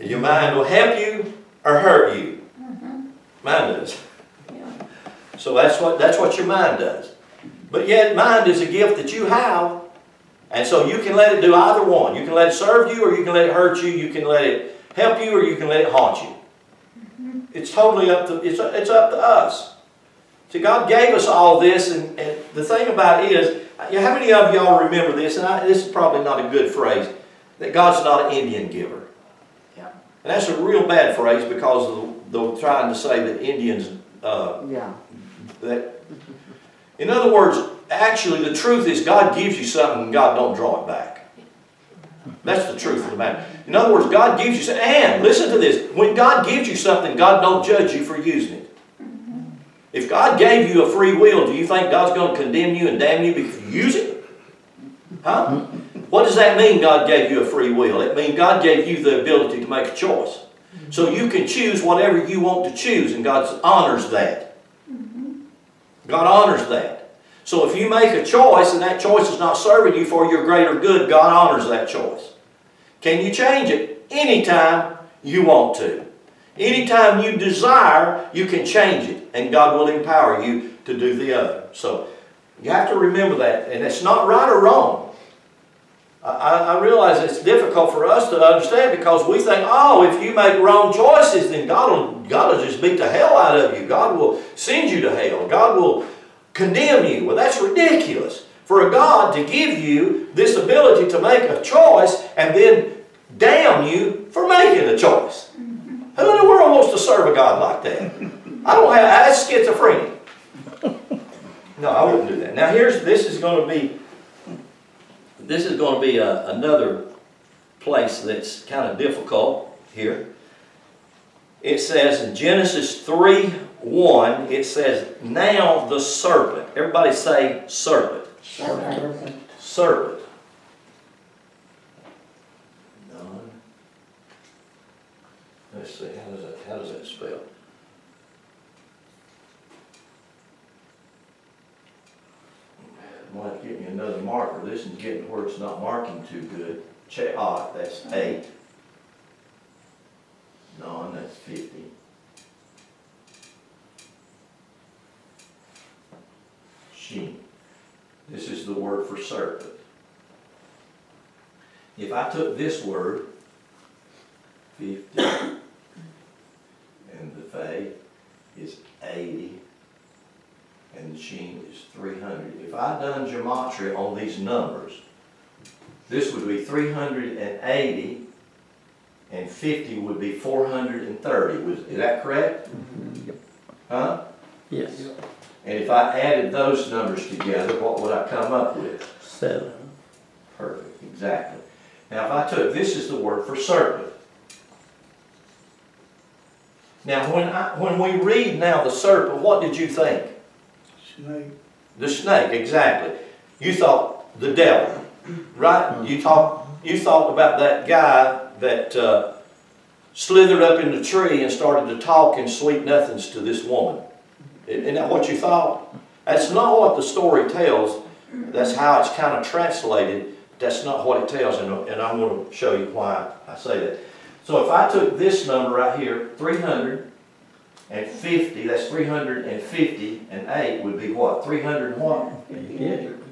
Your mind will help you or hurt you. Mine does. So that's what, that's what your mind does. But yet mind is a gift that you have. And so you can let it do either one. You can let it serve you or you can let it hurt you. You can let it help you or you can let it haunt you. It's totally up to, it's, it's up to us. See, God gave us all this and, and the thing about it is, how many of y'all remember this? And I, this is probably not a good phrase, that God's not an Indian giver.
Yeah.
And that's a real bad phrase because of the, the trying to say that Indians uh,
Yeah.
that, in other words, actually the truth is God gives you something and God don't draw it back. That's the truth of the matter. In other words, God gives you something, and listen to this, when God gives you something, God don't judge you for using it. If God gave you a free will, do you think God's going to condemn you and damn you because you use it? Huh? What does that mean, God gave you a free will? It means God gave you the ability to make a choice. So you can choose whatever you want to choose, and God honors that. God honors that. So if you make a choice and that choice is not serving you for your greater good, God honors that choice. Can you change it? Anytime you want to. Anytime you desire, you can change it, and God will empower you to do the other. So you have to remember that, and it's not right or wrong. I, I realize it's difficult for us to understand because we think, oh, if you make wrong choices, then God will, God will just beat the hell out of you. God will send you to hell. God will condemn you. Well, that's ridiculous. For a God to give you this ability to make a choice and then damn you for making a choice. Who in the world wants to serve a God like that? I don't have, that's schizophrenia. No, I wouldn't do that. Now here's, this is going to be, this is going to be a, another place that's kind of difficult here. It says in Genesis 3, 1, it says, Now the serpent. Everybody say serpent.
Serpent.
Serpent. Nun. Let's see, how does that, how does that spell? Might get me another marker. This is getting where it's not marking too good. Check, off, ah, that's 8. Nun, that's 50. This is the word for serpent. If I took this word, 50, and the fay is 80, and the sheen is 300. If I done gematria on these numbers, this would be 380, and 50 would be 430. Was, is that correct? Mm-hmm. Huh?
Yes.
And if I added those numbers together, what would I come up with?
seven.
Perfect, exactly. Now, if I took, this is the word for serpent. Now, when I, when we read now the serpent, what did you think?
Snake.
The snake, exactly. You thought the devil, right? You thought, you thought about that guy that uh, slithered up in the tree and started to talk in sweet nothings to this woman. Isn't that what you thought? That's not what the story tells. That's how it's kind of translated. That's not what it tells, and, and I'm going to show you why I say that. So if I took this number right here, 350, that's 350, and 8 would be what? 300 what?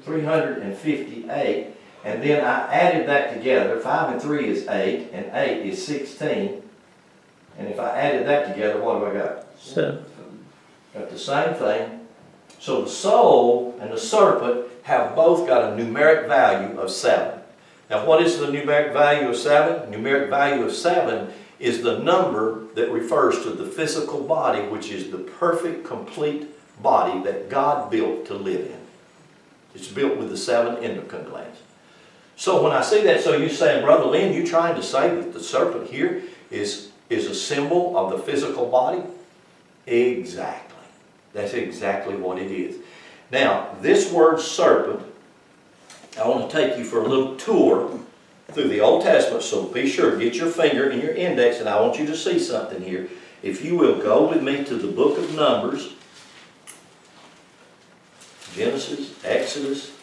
358, and then I added that together. 5 and 3 is 8, and 8 is 16. And if I added that together, what do I got?
Seven.
Got the same thing. So the soul and the serpent have both got a numeric value of 7. Now, what is the numeric value of 7? Numeric value of 7 is the number that refers to the physical body, which is the perfect, complete body that God built to live in. It's built with the seven endocrine glands. So when I see that, so you're saying, Brother Lynn, you're trying to say that the serpent here is, is a symbol of the physical body? Exactly. That's exactly what it is. Now, this word serpent, I want to take you for a little tour through the Old Testament, so be sure, get your finger in your index, and I want you to see something here. If you will go with me to the book of Numbers, Genesis, Exodus,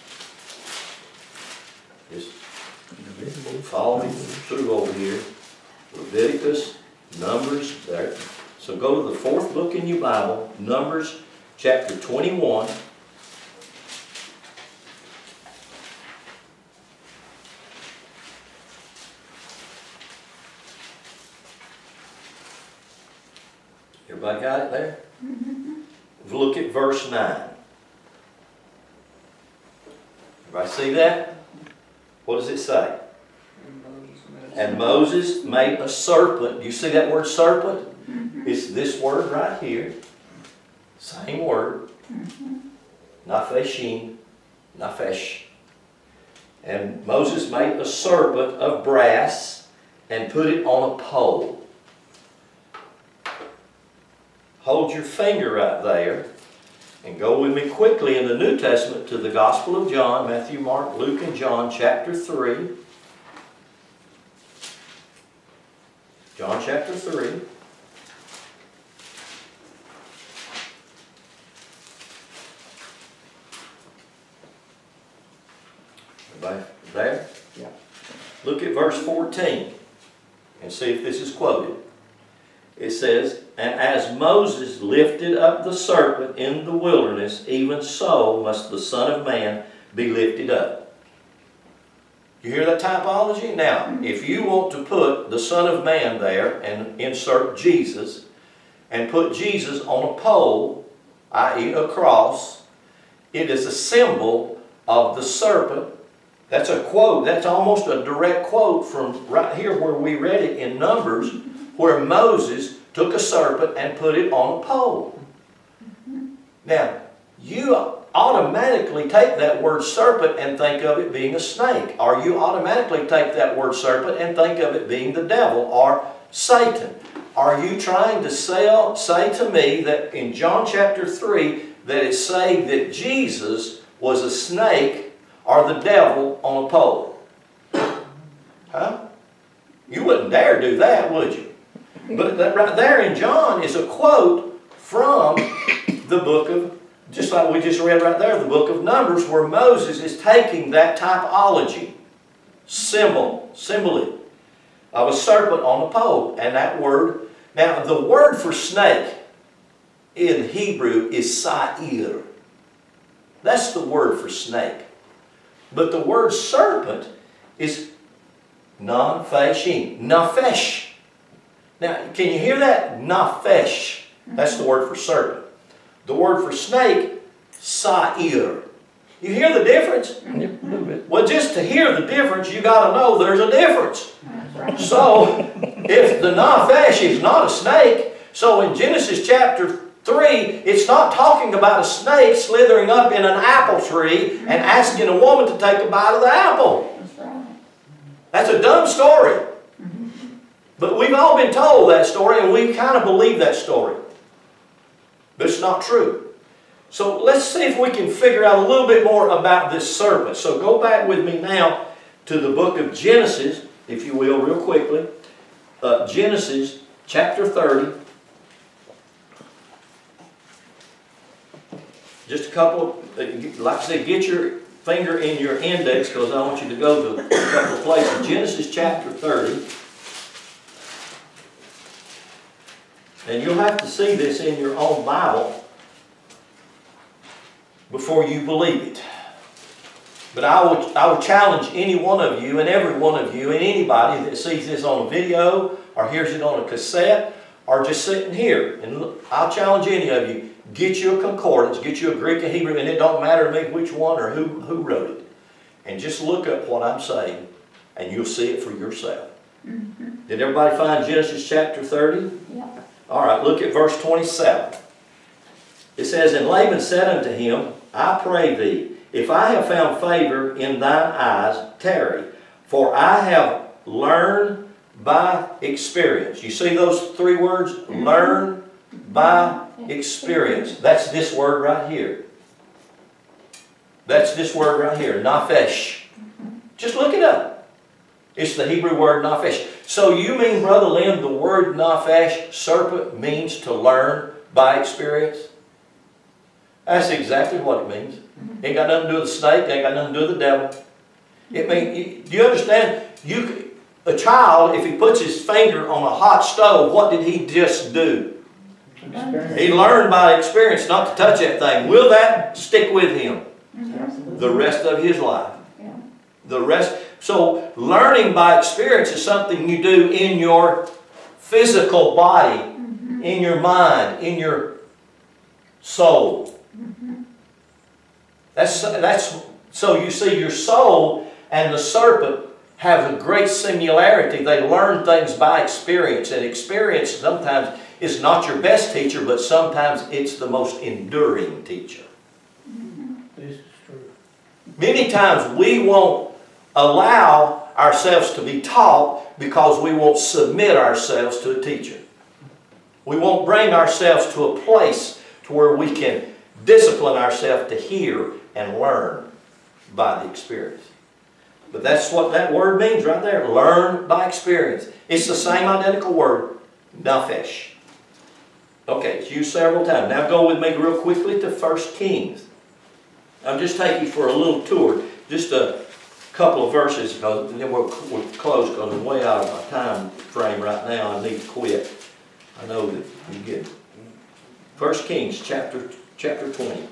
just follow me through over here. Leviticus, Numbers, there. So go to the fourth book in your Bible, Numbers chapter 21. Everybody got it there? Mm-hmm. Look at verse 9. Everybody see that? What does it say? And Moses made a serpent. Do you see that word serpent? It's this word right here. Same word. Mm-hmm. Nafeshim. Nafesh. And Moses made a serpent of brass and put it on a pole. Hold your finger right there and go with me quickly in the New Testament to the Gospel of John, Matthew, Mark, Luke, and John, chapter 3. John chapter 3. Everybody there?
Yeah.
Look at verse 14 and see if this is quoted. it says, And as Moses lifted up the serpent in the wilderness, even so must the Son of Man be lifted up. You hear that typology? Now, if you want to put the Son of Man there and insert Jesus, and put Jesus on a pole, i.e. a cross, it is a symbol of the serpent. That's a quote, that's almost a direct quote from right here where we read it in Numbers, where Moses took a serpent and put it on a pole. Now, you automatically take that word serpent and think of it being a snake, or you automatically take that word serpent and think of it being the devil or Satan. Are you trying to sell, say to me that in John chapter 3 that it's saying that Jesus was a snake or the devil on a pole? Huh? You wouldn't dare do that, would you? But that right there in John is a quote from the book of, just like we just read right there, the book of Numbers, where Moses is taking that typology, symbol, symbolic, of a serpent on a pole. And that word now, the word for snake in Hebrew is sa'ir. That's the word for snake. But the word serpent is non-fashim, nafesh. Now, can you hear that? Nafesh. That's the word for serpent. The word for snake, sa'ir. You hear the difference?
Yep, a little bit.
Well, just to hear the difference, you got to know there's a difference. So, if the nafesh is not a snake, so in Genesis chapter 3, it's not talking about a snake slithering up in an apple tree and asking a woman to take a bite of the apple.
That's
a dumb story. But we've all been told that story and we kind of believe that story. But it's not true. So let's see if we can figure out a little bit more about this serpent. So go back with me now to the book of Genesis, if you will, real quickly. Uh, Genesis chapter 30. Just a couple, like I said, get your finger in your index because I want you to go to a couple of places. Genesis chapter 30. And you'll have to see this in your own Bible before you believe it. But I will, I will challenge any one of you and every one of you and anybody that sees this on a video or hears it on a cassette or just sitting here. And I'll challenge any of you, get you a concordance, get you a Greek and Hebrew, and it don't matter to me which one or who, who wrote it. And just look up what I'm saying and you'll see it for yourself. Mm-hmm. Did everybody find Genesis chapter 30?
Yeah.
All right, look at verse 27. It says, And Laban said unto him, I pray thee, if I have found favor in thine eyes, tarry, for I have learned by experience. You see those three words? Mm-hmm. Learn by experience. That's this word right here. That's this word right here, nafesh. Just look it up. It's the Hebrew word nafesh. So you mean, Brother Lynn, the word nafesh, serpent, means to learn by experience? That's exactly what it means. Mm-hmm. Ain't got nothing to do with the snake, ain't got nothing to do with the devil. It mean, do you understand? You, a child, if he puts his finger on a hot stove, what did he just do?
Experience.
He learned by experience not to touch that thing. Will that stick with him the rest of his life?
Yeah.
The rest. So learning by experience is something you do in your physical body, mm-hmm. in your mind, in your soul. Mm-hmm. That's that's so you see your soul and the serpent have a great similarity. They learn things by experience, and experience sometimes is not your best teacher, but sometimes it's the most enduring teacher.
This is true.
Many times we won't allow ourselves to be taught because we won't submit ourselves to a teacher. We won't bring ourselves to a place to where we can discipline ourselves to hear and learn by the experience. But that's what that word means right there. Learn by experience. It's the same identical word, nafesh. Okay, it's used several times. Now go with me real quickly to 1 Kings. I'll just take you for a little tour, just a couple of verses, because then we'll, we'll close because I'm way out of my time frame right now. I need to quit. I know that you get. First Kings, chapter, chapter twenty.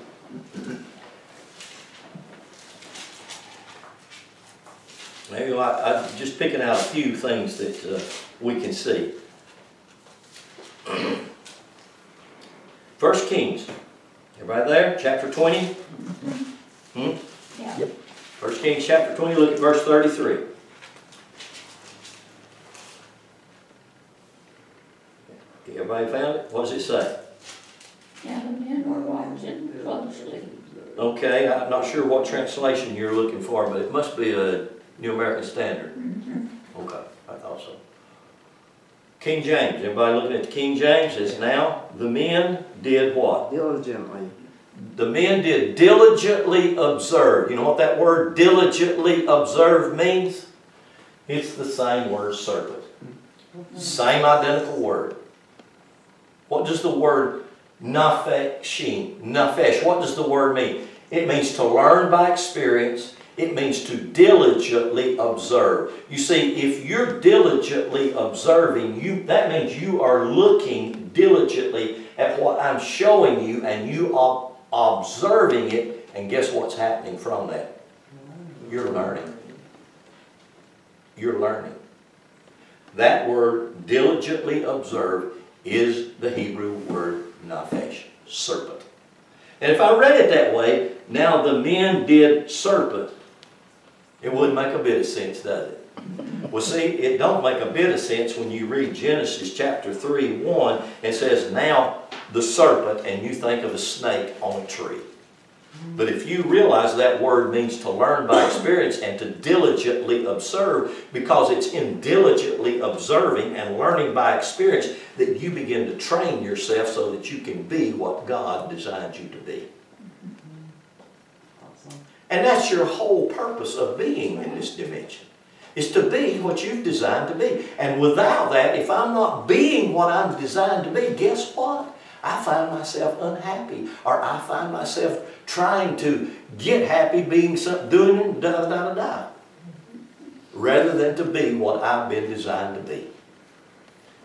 Maybe I, I'm just picking out a few things that, uh, we can see. First Kings, everybody there, chapter twenty? Hmm?
Yeah. Yep.
First Kings, chapter twenty, look at verse thirty-three. Everybody found it? What does it say?
Yeah, the men were watching closely.
Okay, I'm not sure what translation you're looking for, but it must be a New American Standard. Okay, I thought so. King James, everybody looking at King James, says now, the men did what?
Diligently.
The men did diligently observe. You know what that word diligently observe means? It's the same word serpent. Same identical word. What does the word nafesh, nafesh, what does the word mean? It means to learn by experience. It means to diligently observe. You see, if you're diligently observing, you that means you are looking diligently at what I'm showing you and you are observing it, and guess what's happening from that? You're learning. You're learning. That word, diligently observe, is the Hebrew word nafesh, serpent. And if I read it that way, now the men did serpent, it wouldn't make a bit of sense, does it? Well, see, it don't make a bit of sense when you read Genesis chapter 3, 1, and says, now the serpent, and you think of a snake on a tree. But if you realize that word means to learn by experience and to diligently observe, because it's in diligently observing and learning by experience that you begin to train yourself so that you can be what God designed you to be. And that's your whole purpose of being in this dimension. Is to be what you've designed to be. And without that, if I'm not being what I'm designed to be, guess what? I find myself unhappy. Or I find myself trying to get happy being some, doing da da da da. Rather than to be what I've been designed to be.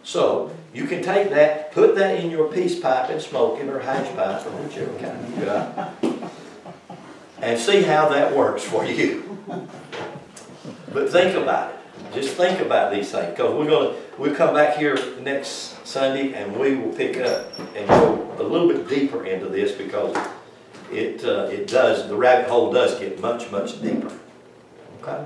So, you can take that, put that in your peace pipe and smoke it, or hash pipe, or whichever kind you got and see how that works for you. But think about it. Just think about these things, because we're gonna, we'll come back here next Sunday and we will pick up and go a little bit deeper into this because it, uh, it does, the rabbit hole does get much, much deeper. Okay?